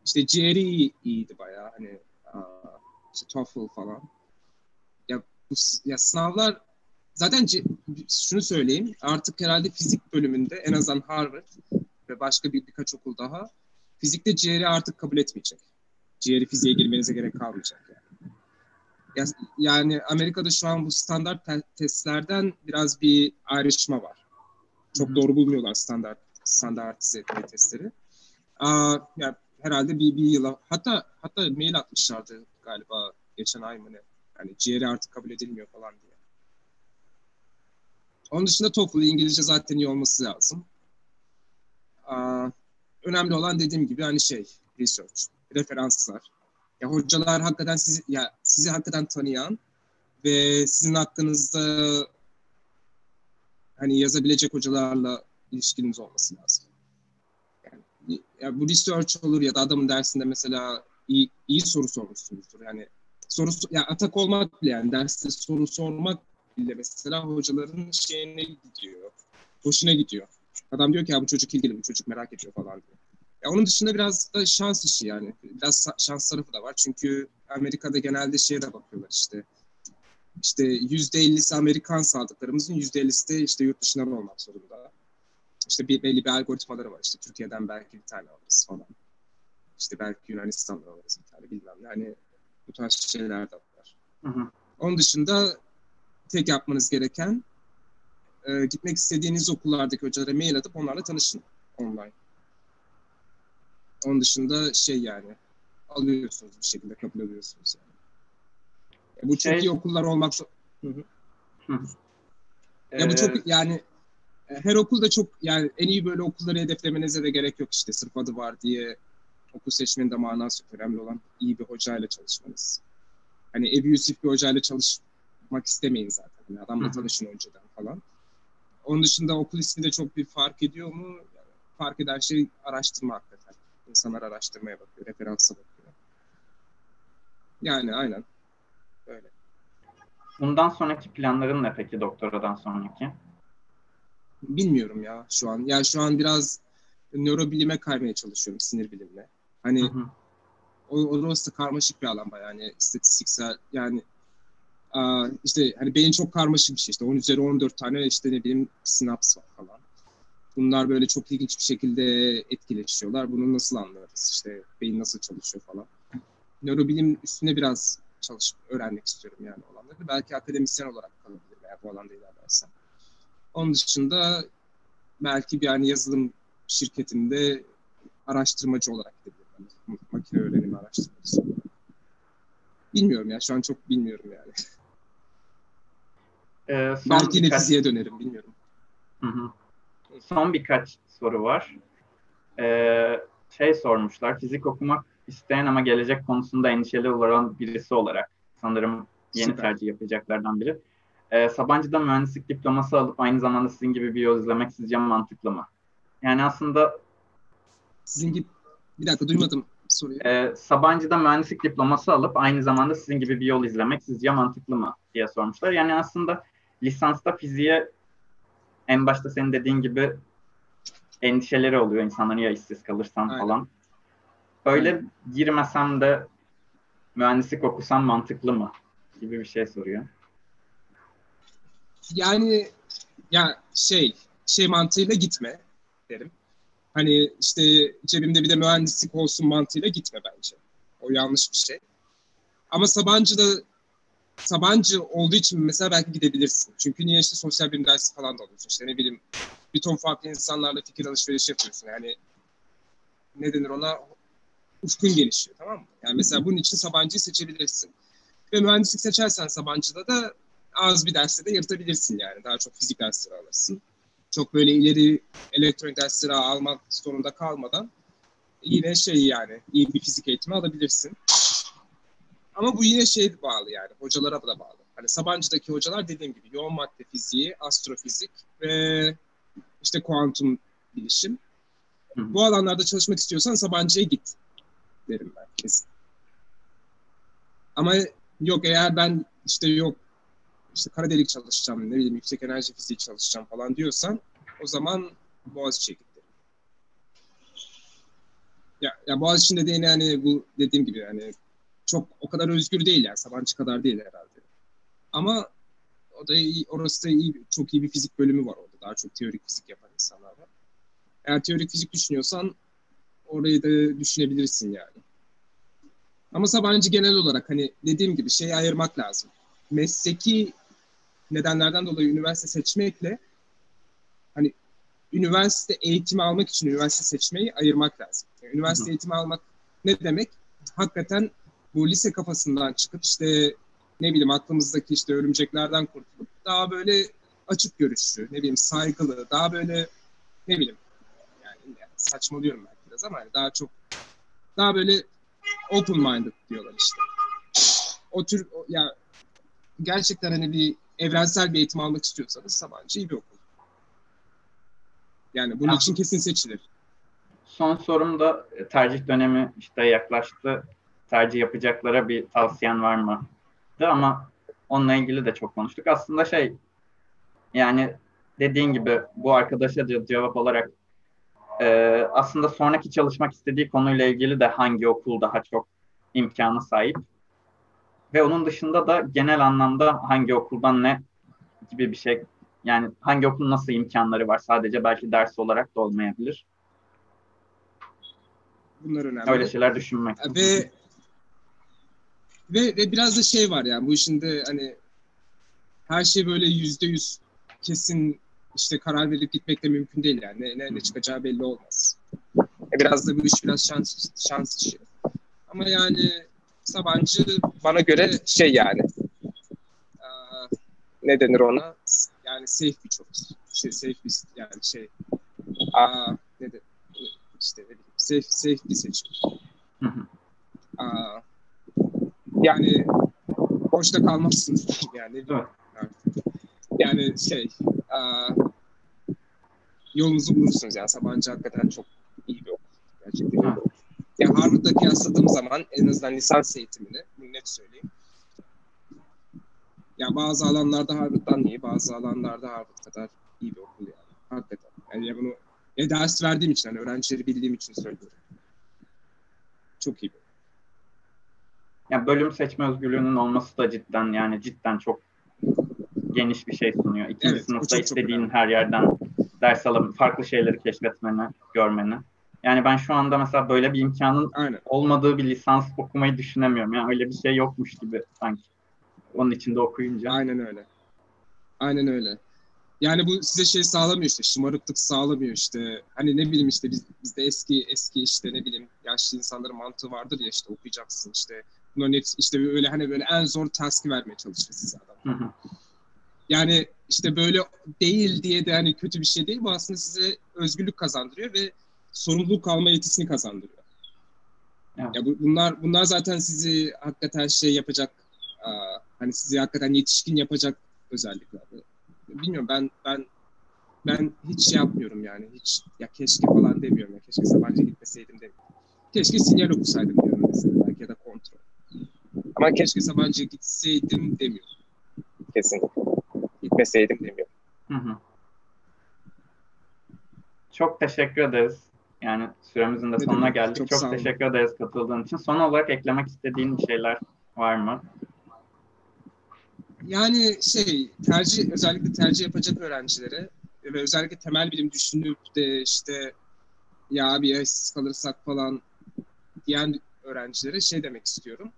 İşte GRE iyiydi bayağı hani işte TOEFL falan. Ya bu ya sınavlar zaten şunu söyleyeyim artık herhalde fizik bölümünde en azından Harvard ve başka bir birkaç okul daha fizikte GRE artık kabul etmeyecek. GRE fiziğe girmenize gerek kalmayacak yani. Ya, yani Amerika'da şu an bu standart te- testlerden biraz bir ayrışma var. Çok doğru bulmuyorlar standart standartize etme testleri. Aa, yani herhalde bir, bir yıla hatta hatta mail atmışlardı galiba geçen ay mı ne. Yani ciğeri artık kabul edilmiyor falan diye. Onun dışında TOEFL İngilizce zaten iyi olması lazım. Önemli olan dediğim gibi hani şey research, referanslar. Ya hocalar hakikaten sizi ya sizi hakikaten tanıyan ve sizin hakkınızda hani yazabilecek hocalarla ilişkiniz olması lazım ya bu research olur ya da adamın dersinde mesela iyi, iyi soru sormuşsunuzdur. Yani soru ya atak olmak bile yani derste soru sormak bile mesela hocaların şeyine gidiyor. Hoşuna gidiyor. Adam diyor ki ya bu çocuk ilgili, bu çocuk merak ediyor falan diyor. Ya onun dışında biraz da şans işi yani. Biraz şans tarafı da var. Çünkü Amerika'da genelde şeye de bakıyorlar işte. İşte yüzde ellisi Amerikan sağlıklarımızın yüzde ellisi de işte yurt dışından olmak zorunda. İşte bir belli bir algoritmaları var. İşte Türkiye'den belki bir tane alırız falan. İşte belki Yunanistan'dan alırız bir tane bilmem. Yani bu tarz şeyler de var. Hı hı. Onun dışında tek yapmanız gereken e, gitmek istediğiniz okullardaki hocalara mail atıp onlarla tanışın online. Onun dışında şey yani alıyorsunuz bir şekilde kabul ediyorsunuz yani. E, bu çok Şey- iyi okullar olmak. Hı hı. Ya bu Ee, çok yani e, her okulda çok yani en iyi böyle okulları hedeflemenize de gerek yok işte sırf adı var diye okul seçmenin de manası yok. Önemli olan iyi bir hocayla çalışmanız. Hani abusif bir hocayla çalışmak istemeyin zaten. Yani adamla tanışın önceden falan. Onun dışında okul ismi de çok bir fark ediyor mu? Yani fark eden şey araştırma hakikaten. İnsanlar araştırmaya bakıyor, referansa bakıyor. Yani aynen. Öyle. Bundan sonraki planların ne peki doktoradan sonraki? Bilmiyorum ya şu an. Yani şu an biraz nörobilime kaymaya çalışıyorum, sinir bilimine. Hani Hı hı. o, orası karmaşık bir alan bayağı yani istatistiksel yani işte hani beyin çok karmaşık bir şey işte 10 üzeri 14 tane işte ne bileyim sinaps var falan. Bunlar böyle çok ilginç bir şekilde etkileşiyorlar. Bunu nasıl anlarız? İşte beyin nasıl çalışıyor falan. Nörobilim üstüne biraz çalışıp öğrenmek istiyorum yani olanları. Belki akademisyen olarak kalabilirim eğer bu alanda ilerlersem. Onun dışında belki bir yani yazılım şirketinde araştırmacı olarak gidebilirim. Yani makine öğrenimi araştırmacısı. Bilmiyorum ya şu an çok bilmiyorum yani. Ee, son Belki birkaç- fiziğe dönerim bilmiyorum. Hı hı. Son birkaç soru var. Ee, şey sormuşlar, fizik okumak isteyen ama gelecek konusunda endişeli olan birisi olarak sanırım yeni Süper. tercih yapacaklardan biri. Ee, Sabancı'da mühendislik diploması alıp aynı zamanda sizin gibi bir yol izlemek sizce mantıklı mı? Yani aslında Sizin gibi bir dakika duymadım soruyu. e, Sabancı'da mühendislik diploması alıp aynı zamanda sizin gibi bir yol izlemek sizce mantıklı mı diye sormuşlar. Yani aslında lisansta fiziğe en başta senin dediğin gibi endişeleri oluyor insanların ya işsiz kalırsam Aynen. falan. Öyle girmesem de mühendislik okusam mantıklı mı gibi bir şey soruyor. Yani ya şey şey mantığıyla gitme derim. Hani işte cebimde bir de mühendislik olsun mantığıyla gitme bence. O yanlış bir şey. Ama Sabancı'da Sabancı olduğu için mesela belki gidebilirsin. Çünkü niye işte sosyal bilim dersi falan da alıyorsun. İşte ne bileyim bir ton farklı insanlarla fikir alışverişi yapıyorsun. Yani ne denir ona ufkun gelişiyor tamam mı? Yani mesela bunun için Sabancı'yı seçebilirsin. Ve mühendislik seçersen Sabancı'da da az bir derste de yırtabilirsin yani. Daha çok fizik dersleri alırsın. Çok böyle ileri elektronik dersleri almak zorunda kalmadan yine şey yani iyi bir fizik eğitimi alabilirsin. Ama bu yine şey bağlı yani hocalara da bağlı. Hani Sabancı'daki hocalar dediğim gibi yoğun madde fiziği, astrofizik ve işte kuantum bilişim. Hı hı. Bu alanlarda çalışmak istiyorsan Sabancı'ya git derim ben kesin. Ama yok eğer ben işte yok işte kara delik çalışacağım, ne bileyim yüksek enerji fiziği çalışacağım falan diyorsan o zaman Boğaziçi'ye git derim. Ya, ya Boğaziçi'nde de yine hani bu dediğim gibi yani çok o kadar özgür değil yani Sabancı kadar değil herhalde. Ama o da iyi, orası da iyi, çok iyi bir fizik bölümü var orada. Daha çok teorik fizik yapan insanlar var. Eğer teorik fizik düşünüyorsan orayı da düşünebilirsin yani. Ama Sabancı genel olarak hani dediğim gibi şeyi ayırmak lazım. Mesleki nedenlerden dolayı üniversite seçmekle hani üniversite eğitimi almak için üniversite seçmeyi ayırmak lazım. Yani üniversite Hı hı. eğitimi almak ne demek? Hakikaten bu lise kafasından çıkıp işte ne bileyim aklımızdaki işte örümceklerden kurtulup daha böyle açık görüşlü, ne bileyim saygılı, daha böyle ne bileyim yani saçmalıyorum belki biraz ama yani daha çok daha böyle open minded diyorlar işte. O tür o- ya gerçekten hani bir evrensel bir eğitim almak istiyorsanız Sabancı iyi bir okul. Yani bunun Ya- için kesin seçilir. Son sorum da tercih dönemi işte yaklaştı. Tercih yapacaklara bir tavsiyen var mı? De ama onunla ilgili de çok konuştuk. Aslında şey yani dediğin gibi bu arkadaşa ce- cevap olarak e, aslında sonraki çalışmak istediği konuyla ilgili de hangi okul daha çok imkanı sahip ve onun dışında da genel anlamda hangi okuldan ne gibi bir şey yani hangi okulun nasıl imkanları var sadece belki ders olarak da olmayabilir. Bunlar önemli. Öyle şeyler düşünmek. Ve ve, ve biraz da şey var yani bu işin de hani her şey böyle yüzde yüz kesin işte karar verip gitmek de mümkün değil yani. Ne, ne, ne çıkacağı belli olmaz. E, biraz da bu iş biraz şans, şans işi. Ama yani Sabancı bana göre şey yani e, ne denir ona? Yani safe bir choice. Şey, safe bir yani şey aa, ne de işte ne bileyim, safe, safe bir seçim. Aa, yani boşta kalmazsınız yani. Evet. Yani şey aa, yolunuzu bulursunuz yani Sabancı hakikaten çok iyi bir okul. Gerçekten iyi bir okul. Ya Harvard'da kıyasladığım zaman en azından lisans eğitimini, bunu net söyleyeyim. Ya bazı alanlarda Harvard'dan iyi, bazı alanlarda Harvard kadar iyi bir okul yani. Hakikaten. Yani ya bunu ya ders verdiğim için, yani öğrencileri bildiğim için söylüyorum. Çok iyi bir okul. Ya bölüm seçme özgürlüğünün olması da cidden yani cidden çok geniş bir şey sunuyor. İkinci Evet, sınıfta çok çok istediğin önemli. her yerden ders alıp farklı şeyleri keşfetmeni, görmeni. Yani ben şu anda mesela böyle bir imkanın Aynen. olmadığı bir lisans okumayı düşünemiyorum. Yani öyle bir şey yokmuş gibi sanki. Onun içinde okuyunca. Aynen öyle. Aynen öyle. Yani bu size şey sağlamıyor işte şımarıklık sağlamıyor işte. Hani ne bileyim işte biz, bizde eski eski işte ne bileyim yaşlı insanların mantığı vardır ya işte okuyacaksın işte. Hepsi işte öyle hani böyle en zor task'ı vermeye çalışır size adam. Hı hı. Yani işte böyle değil diye de hani kötü bir şey değil. Bu aslında size özgürlük kazandırıyor ve sorumluluk alma yetisini kazandırıyor. Evet. Ya bu, bunlar bunlar zaten sizi hakikaten şey yapacak aa, hani sizi hakikaten yetişkin yapacak özellikler. Bilmiyorum ben ben ben hiç şey yapmıyorum yani hiç ya keşke falan demiyorum ya keşke Sabancı gitmeseydim demiyorum. Keşke sinyal okusaydım diyorum mesela belki ya da kontrol. Ama keşke Sabancı gitseydim demiyorum. Kesinlikle. Gitmeseydim demiyorum. Hı hı. Çok teşekkür ederiz. Yani süremizin de Ne sonuna demek, geldik. çok Çok, teşekkür ederiz katıldığın için. Son olarak eklemek istediğin şeyler var mı? Yani şey tercih özellikle tercih yapacak öğrencilere ve özellikle temel bilim düşünüp de işte ya bir işsiz kalırsak falan diyen öğrencilere şey demek istiyorum.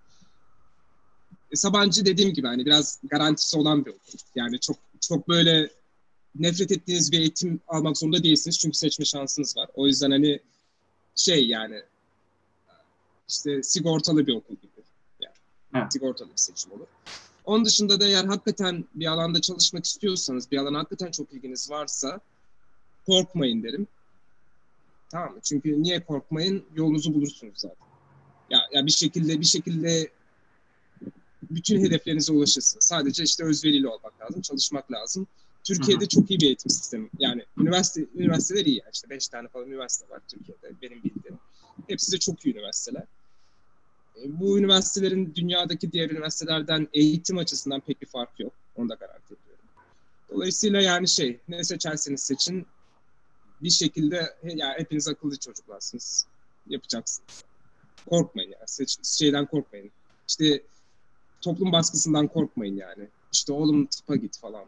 E, Sabancı dediğim gibi hani biraz garantisi olan bir okul. Yani çok çok böyle nefret ettiğiniz bir eğitim almak zorunda değilsiniz çünkü seçme şansınız var. O yüzden hani şey yani işte sigortalı bir okul gibi. Yani Evet. sigortalı bir seçim olur. Onun dışında da eğer hakikaten bir alanda çalışmak istiyorsanız, bir alana hakikaten çok ilginiz varsa korkmayın derim. Tamam mı? Çünkü niye korkmayın? Yolunuzu bulursunuz zaten. Ya, ya bir şekilde bir şekilde bütün hedeflerinize ulaşırsınız. Sadece işte özverili olmak lazım, çalışmak lazım. Türkiye'de Hı hı. çok iyi bir eğitim sistemi. Yani üniversite üniversiteler iyi. Yani. İşte beş tane falan üniversite var Türkiye'de benim bildiğim. Hepsi de çok iyi üniversiteler. E, Bu üniversitelerin dünyadaki diğer üniversitelerden eğitim açısından pek bir fark yok. Onu da garanti ediyorum. Dolayısıyla yani şey, ne seçerseniz seçin bir şekilde yani hepiniz akıllı çocuklarsınız. Yapacaksınız. Korkmayın yani. Seç, şeyden korkmayın. İşte toplum baskısından korkmayın yani. İşte oğlum tıpa git falan.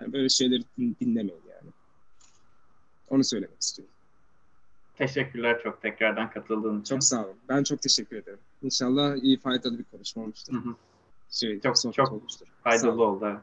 Yani böyle şeyleri din- dinlemeyin yani. Onu söylemek istiyorum. Teşekkürler çok tekrardan katıldığın için. Çok sağ olun. Ben çok teşekkür ederim. İnşallah iyi faydalı bir konuşma olmuştur. Hı hı. Şey, Çok- çok olmuştur. Faydalı oldu.